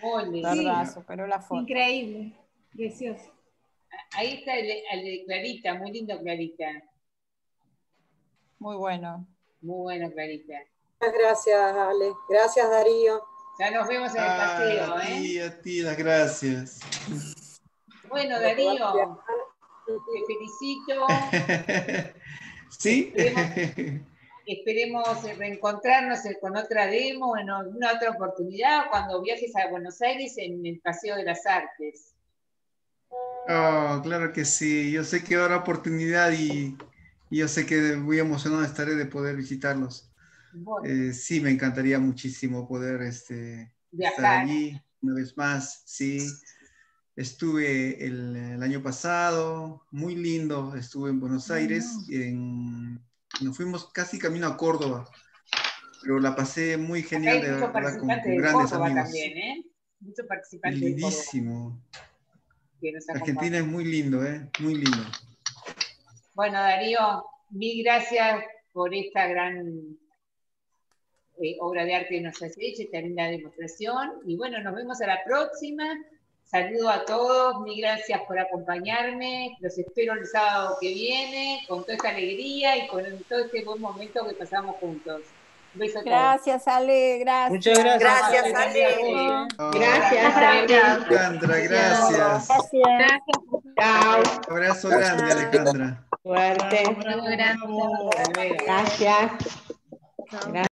Speaker 2: Muy
Speaker 5: la foto.
Speaker 22: Increíble, precioso.
Speaker 2: Ahí está el, el de Clarita, muy lindo Clarita.
Speaker 5: Muy bueno.
Speaker 2: Muy bueno Clarita.
Speaker 23: Muchas gracias, Ale. Gracias, Darío.
Speaker 2: Ya nos vemos en el
Speaker 1: Ah,
Speaker 2: paseo,
Speaker 1: a
Speaker 2: ¿eh?
Speaker 1: ti, a ti, las gracias.
Speaker 2: Bueno, Darío, te felicito. *laughs*
Speaker 1: ¿Sí?
Speaker 2: Esperemos reencontrarnos con otra demo en alguna otra oportunidad cuando viajes a Buenos Aires en el Paseo de las Artes.
Speaker 1: Oh, claro que sí. Yo sé que habrá oportunidad y, y yo sé que muy emocionado estaré de poder visitarlos. Eh, sí, me encantaría muchísimo poder este, estar allí una vez más. Sí, estuve el, el año pasado, muy lindo. Estuve en Buenos Aires. en- nos fuimos casi camino a Córdoba, pero la pasé muy genial de verdad con, con
Speaker 2: de
Speaker 1: grandes
Speaker 2: Córdoba
Speaker 1: amigos.
Speaker 2: también, ¿eh? Muchos participantes de Córdoba
Speaker 1: Lindísimo. Argentina es muy lindo, ¿eh? Muy lindo.
Speaker 2: Bueno, Darío, mil gracias por esta gran eh, obra de arte que nos has hecho, esta linda demostración. Y bueno, nos vemos a la próxima. Saludo a todos, mil gracias por acompañarme. Los espero el sábado que viene con toda esta alegría y con todo este buen momento que pasamos juntos. Un beso a todos.
Speaker 5: Gracias, Ale, gracias.
Speaker 21: Muchas gracias.
Speaker 19: Gracias,
Speaker 2: Ale.
Speaker 19: Ale.
Speaker 10: Gracias, Ale.
Speaker 1: Alejandra, gracias.
Speaker 5: Gracias.
Speaker 10: Chao.
Speaker 1: Abrazo grande, Alejandra.
Speaker 2: Luego.
Speaker 10: Gracias. Gracias.